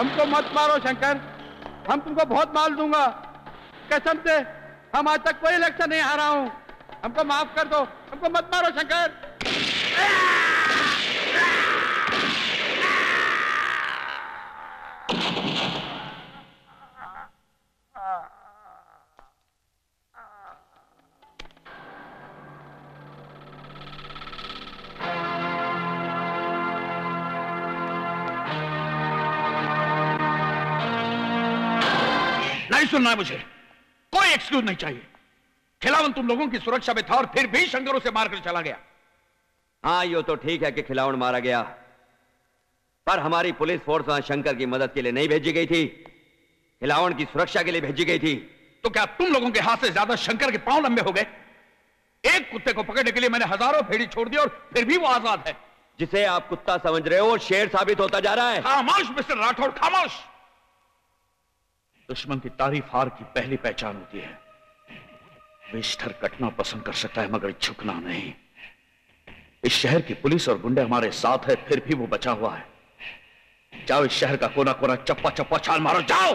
हमको मत मारो, शंकर। हम तुमको बहुत माल दूँगा। कसम से, हम आज तक कोई इलेक्शन नहीं हारा हूँ। हमको माफ़ कर दो। हमको मत मारो, शंकर। सुनना है मुझे। कोई एक्सक्यूज नहीं चाहिए। खिलावन तुम लोगों की सुरक्षा में था और फिर भी शंकर उसे मारकर चला गया। हाँ यो तो ठीक है कि खिलावन मारा गया। पर हमारी पुलिस फोर्स वहाँ शंकर की मदद के लिए नहीं भेजी गई थी। खिलावन की सुरक्षा के लिए भेजी गई थी। तो क्या तुम लोगों के हाथ से ज़्यादा शंकर के पाँव लंबे हो गए? एक कुत्ते को पकड़ने के लिए मैंने हज़ारों भेड़ी छोड़ दी और फिर भी वो आज़ाद है। जिसे आप कुत्ता समझ रहे हो शेर साबित होता जा रहा है। खामोश मिस्टर राठौड़ खामोश। दुश्मन की तारीफ़ हार की पहली पहचान होती है। विस्तर कटना पसंद कर सकता है, मगर झुकना नहीं। इस शहर की पुलिस और गुंडे हमारे साथ है, फिर भी वो बचा हुआ है। जाओ इस शहर का कोना कोना चप्पा चप्पा छाल मारो, जाओ!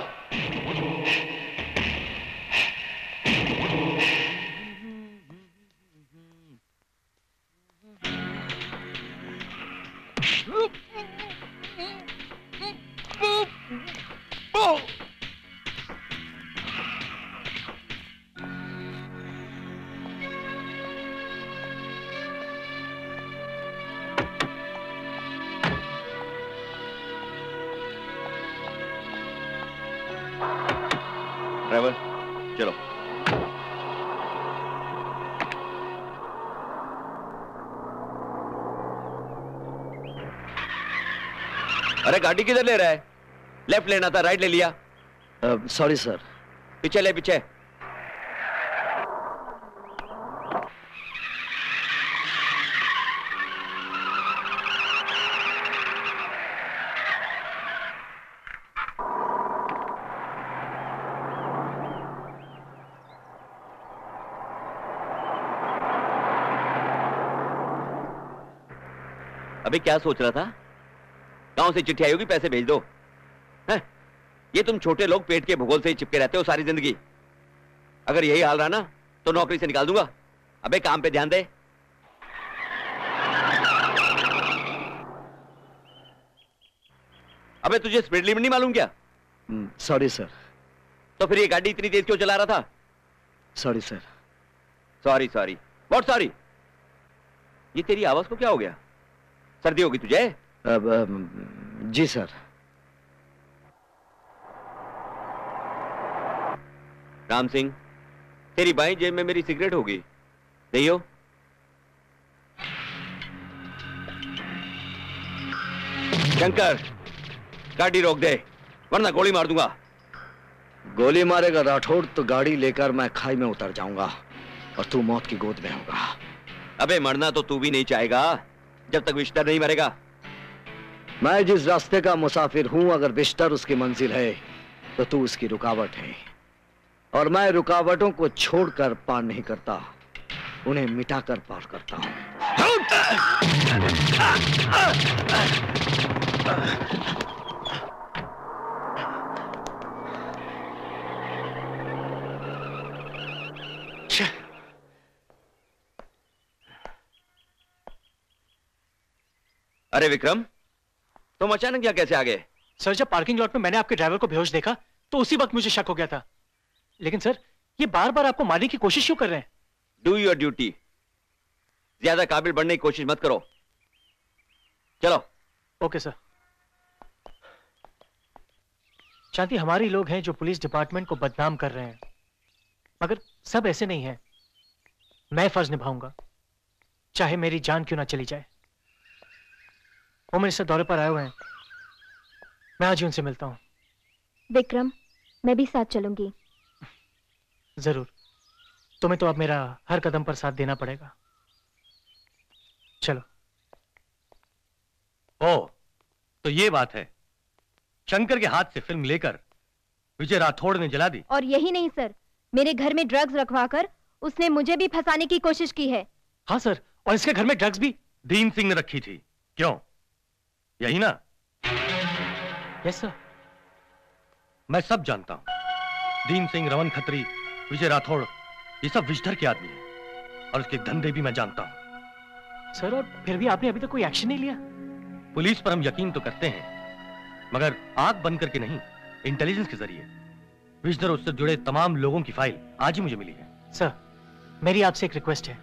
गाड़ी किधर ले रहा है? लेफ़्ट लेना था राइट ले लिया। सॉरी सर पीछे ले पीछे। अभी क्या सोच रहा था? गाँव से चिट्ठी आई होगी पैसे भेज दो। हैं? ये तुम छोटे लोग पेट के भूगोल से ही चिपके रहते हो सारी ज़िंदगी। अगर यही हाल रहा ना तो नौकरी से निकाल दूँगा। अबे काम पे ध्यान दे। अबे तुझे स्पीड लिमिट नहीं मालूम क्या? सॉरी सर तो फिर ये गाड़ी इतनी तेज क्यों चला रहा था? सॉरी सर सॉरी सॉरी बहुत सॉरी ये तेरी आवाज़ को क्या हो गया? सर्दी होगी तुझे? अब जी सर। राम सिंह तेरी बाई जेब में मेरी सिगरेट होगी नहीं हो? शंकर गाड़ी रोक दे वरना गोली मार दूँगा। गोली मारेगा राठौड़ तो गाड़ी लेकर मैं खाई में उतर जाऊँगा और तू मौत की गोद में होगा। अबे मरना तो तू भी नहीं चाहेगा जब तक विश्तर नहीं मरेगा। मैं जिस रास्ते का मुसाफिर हूँ, अगर बिस्तर उसकी मंजिल है तो तू उसकी रुकावट है। और मैं रुकावटों को छोड़कर पार नहीं करता, उन्हें मिटाकर पार करता हूँ। अरे विक्रम तुम अचानक यहाँ कैसे आ गए? सर जब पार्किंग लॉट में मैंने आपके ड्राइवर को बेहोश देखा तो उसी वक्त मुझे शक हो गया था। लेकिन सर ये बार बार आपको मारने की कोशिश क्यों कर रहे हैं? डू योर ड्यूटी ज़्यादा काबिल बनने की कोशिश मत करो। चलो। Okay sir. शांति हमारे लोग हैं जो पुलिस डिपार्टमेंट को बदनाम कर रहे हैं। मगर सब ऐसे नहीं है। मैं फ़र्ज़ निभाऊँगा। चाहे मेरी जान क्यों ना चली जाए। वो मेरे साथ दौरे पर आए हुए हैं। मैं आज ही उनसे मिलता हूँ। विक्रम मैं भी साथ चलूँगी। ज़रूर। तुम्हें तो अब मेरा हर कदम पर साथ देना पड़ेगा। चलो। ओ तो ये बात है। शंकर के हाथ से फ़िल्म लेकर विजय राठौड़ ने जला दी। और यही नहीं सर। मेरे घर में ड्रग्स रखवाकर उसने मुझे भी फंसाने की कोशिश की है। हाँ सर। और इसके घर में ड्रग्स भी। दीन सिंह ने रखी थी। क्यों? यही ना? यस सर मैं सब जानता हूँ। दीन सिंह रमन खत्री विजय राठौड़ ये सब विजधर के आदमी हैं। और उसके धंधे भी मैं जानता हूँ। सर और फिर भी आपने अभी तक तो कोई एक्शन नहीं लिया? पुलिस पर हम यकीन तो करते हैं मगर आग बंद करके नहीं इंटेलिजेंस के ज़रिए। विजधर उससे जुड़े तमाम लोगों की फ़ाइल आज ही मुझे मिली है। सर मेरी आपसे एक रिक्वेस्ट है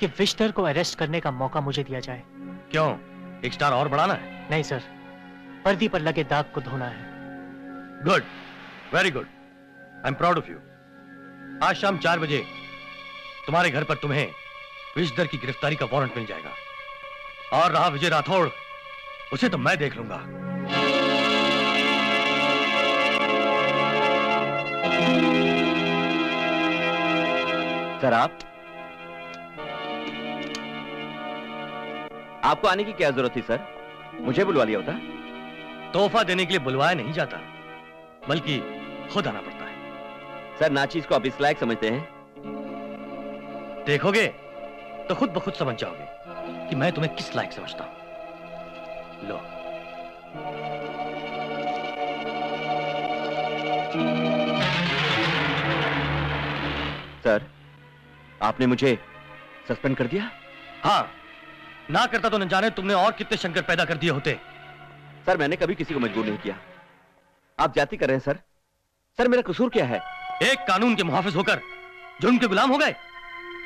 कि विश्तर को अरेस्ट करने का मौका मुझे दिया जाए। क्यों? एक स्टार और बढ़ाना है। नहीं सर। पर्दी पर लगे दाग को धोना है। Good very good I am proud of you आज शाम चार बजे तुम्हारे घर पर तुम्हें विजदर की गिरफ्तारी का वारंट मिल जाएगा। और रहा विजय राठौड़ उसे तो मैं देख लूँगा। सर आप? आपको आने की क्या ज़रूरत थी सर? मुझे बुलवा लिया होता। तोहफा देने के लिए बुलवाया नहीं जाता बल्कि खुद आना पड़ता है। सर नाचीज को आप इस लायक समझते हैं। देखोगे तो खुद ब खुद समझ जाओगे कि मैं तुम्हें किस लायक समझता हूँ। लो। सर आपने मुझे सस्पेंड कर दिया? हाँ। ना करता तो न जाने तुमने और कितने शंकर पैदा कर दिए होते। सर मैंने कभी किसी को मजबूर नहीं किया। आप जाति कर रहे हैं सर। सर मेरा कसूर क्या है? एक कानून के मुहाफिज होकर जुर्म के गुलाम हो गए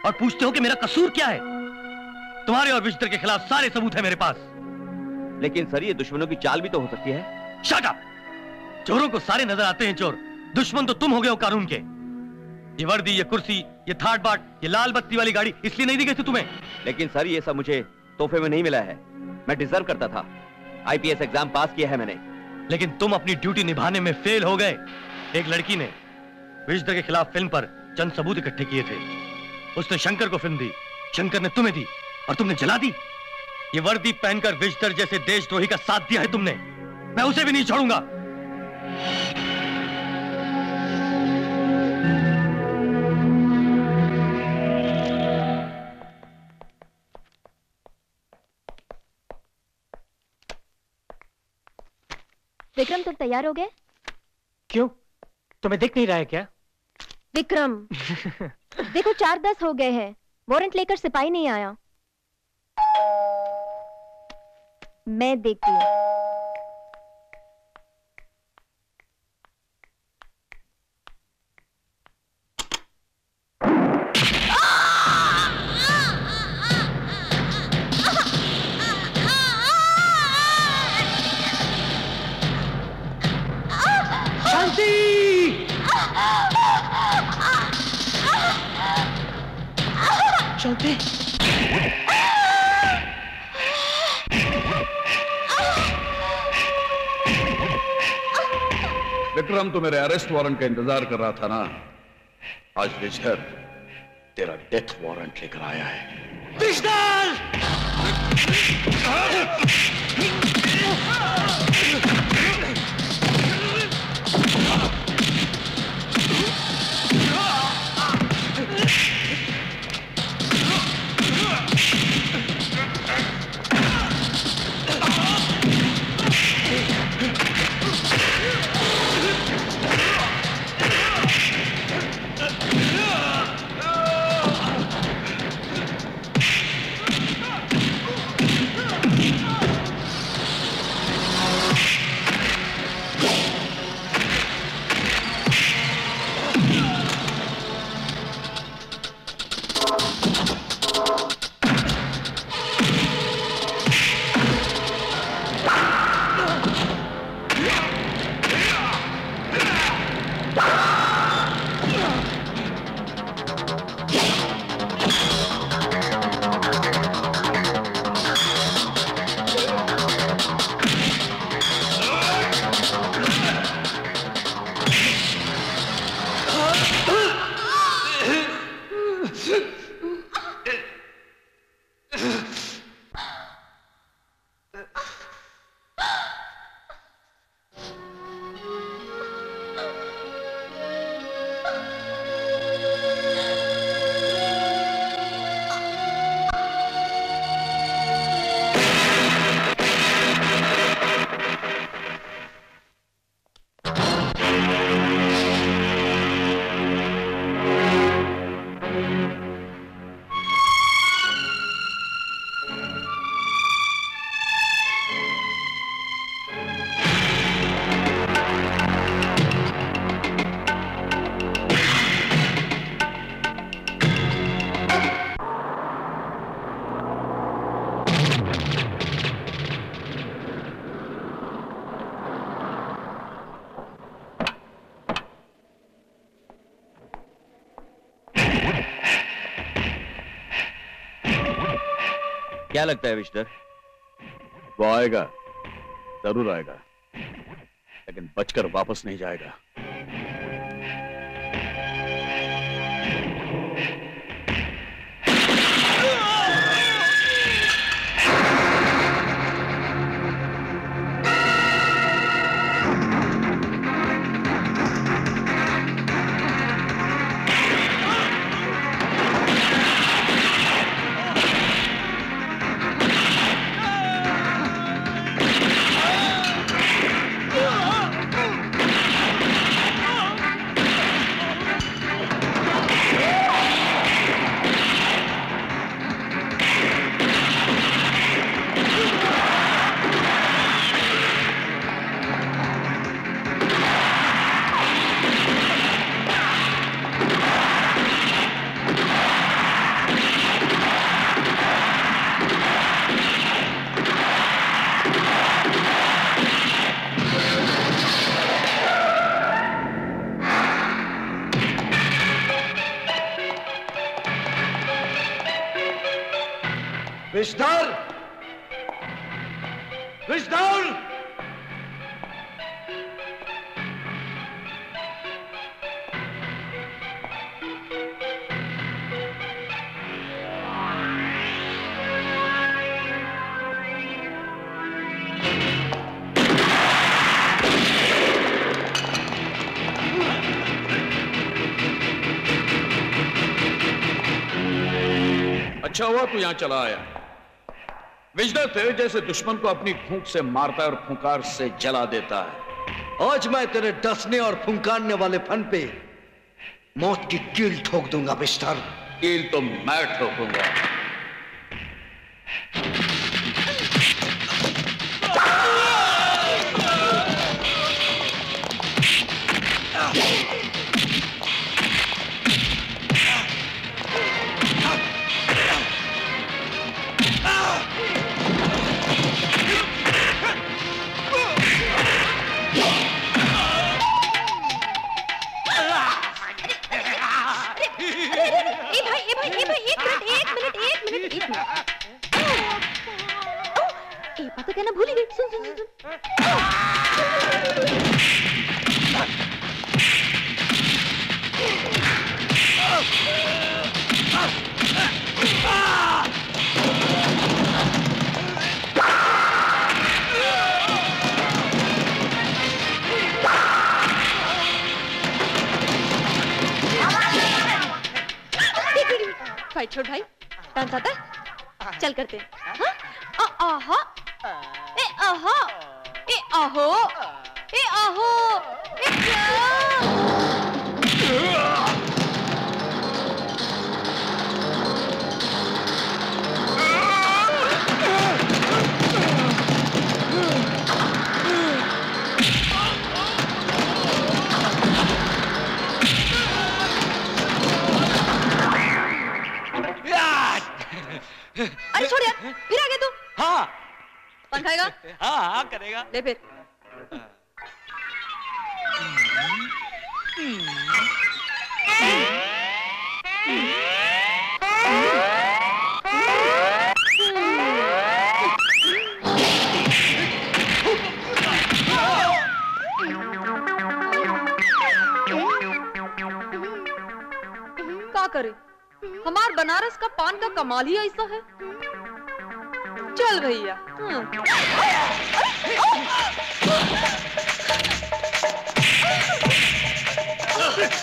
और पूछते हो कि मेरा कसूर क्या है? तुम्हारे और विजिटर के खिलाफ सारे सबूत है मेरे पास। लेकिन सर ये दुश्मनों की चाल भी तो हो सकती है। शट अप चोरों को सारे नज़र आते हैं चोर। दुश्मन तो तुम हो गए हो कानून के। ये वर्दी ये कुर्सी ये थाट बाट ये लाल बत्ती वाली गाड़ी इसलिए नहीं दी गई थी तुम्हें। लेकिन सर ये सब मुझे तोहफे में नहीं मिला है। मैं डिजर्व करता था। आईपीएस एग्ज़ाम पास किया है मैंने। लेकिन तुम अपनी ड्यूटी निभाने में फेल हो गए। एक लड़की ने विजदर के खिलाफ फ़िल्म पर चंद सबूत इकट्ठे किए थे। उसने शंकर को फ़िल्म दी। शंकर ने तुम्हें दी और तुमने जला दी। ये वर्दी पहनकर विजदर जैसे देशद्रोही का साथ दिया है तुमने। मैं उसे भी नहीं छोड़ूँगा। विक्रम तुम तैयार हो गए? क्यों? तुम्हें दिख नहीं रहा है क्या? विक्रम। [LAUGHS] देखो चार दस हो गए हैं। वारंट लेकर सिपाही नहीं आया। मैं देखती हूँ। शांति विक्रम तो मेरे अरेस्ट वारंट का इंतज़ार कर रहा था ना? आज विजहर तेरा डेथ वारंट लेकर आया है। क्या लगता है विश्वर वो आएगा ज़रूर आएगा लेकिन बचकर वापस नहीं जाएगा। तू यहाँ चला आया। विजडर तेरे जैसे दुश्मन को अपनी फूंक से मारता है और फुंकार से जला देता है। आज मैं तेरे डसने और फुंकारने वाले फन पे मौत की कील ठोक दूँगा बिस्तर कील तो मैं ठोकूँगा। हाल ही ऐसा है चल भैया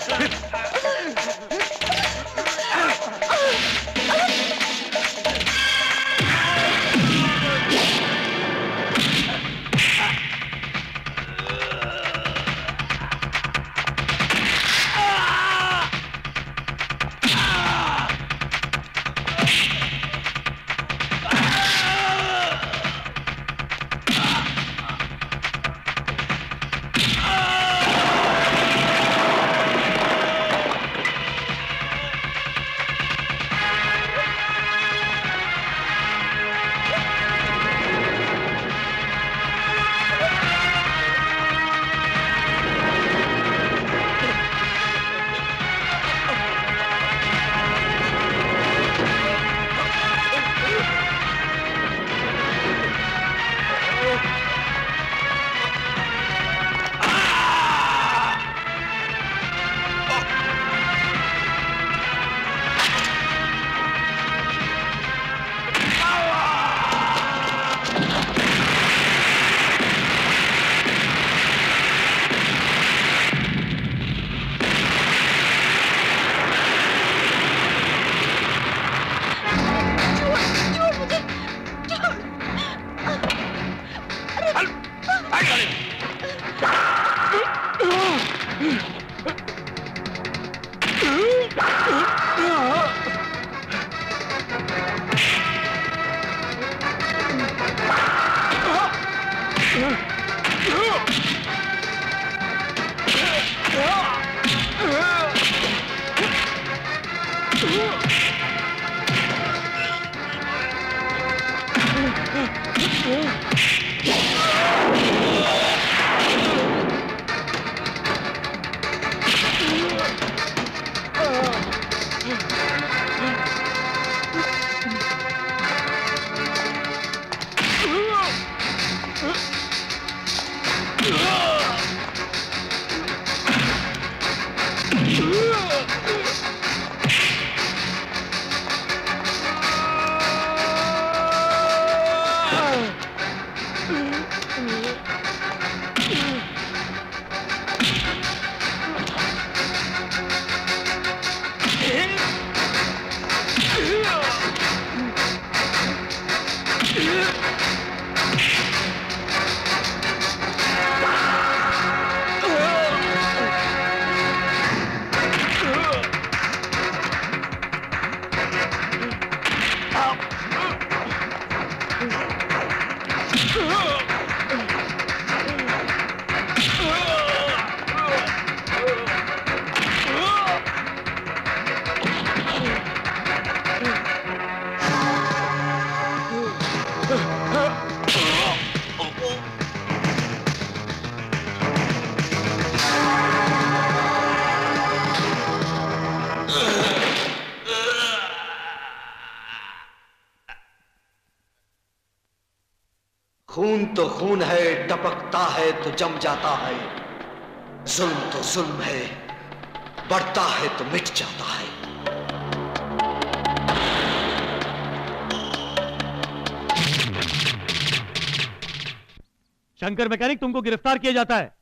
Ha ha ha! तो खून है, टपकता है तो जम जाता है। जुल्म तो जुल्म है, बढ़ता है तो मिट जाता है। शंकर मैकेनिक, तुमको गिरफ़्तार किया जाता है।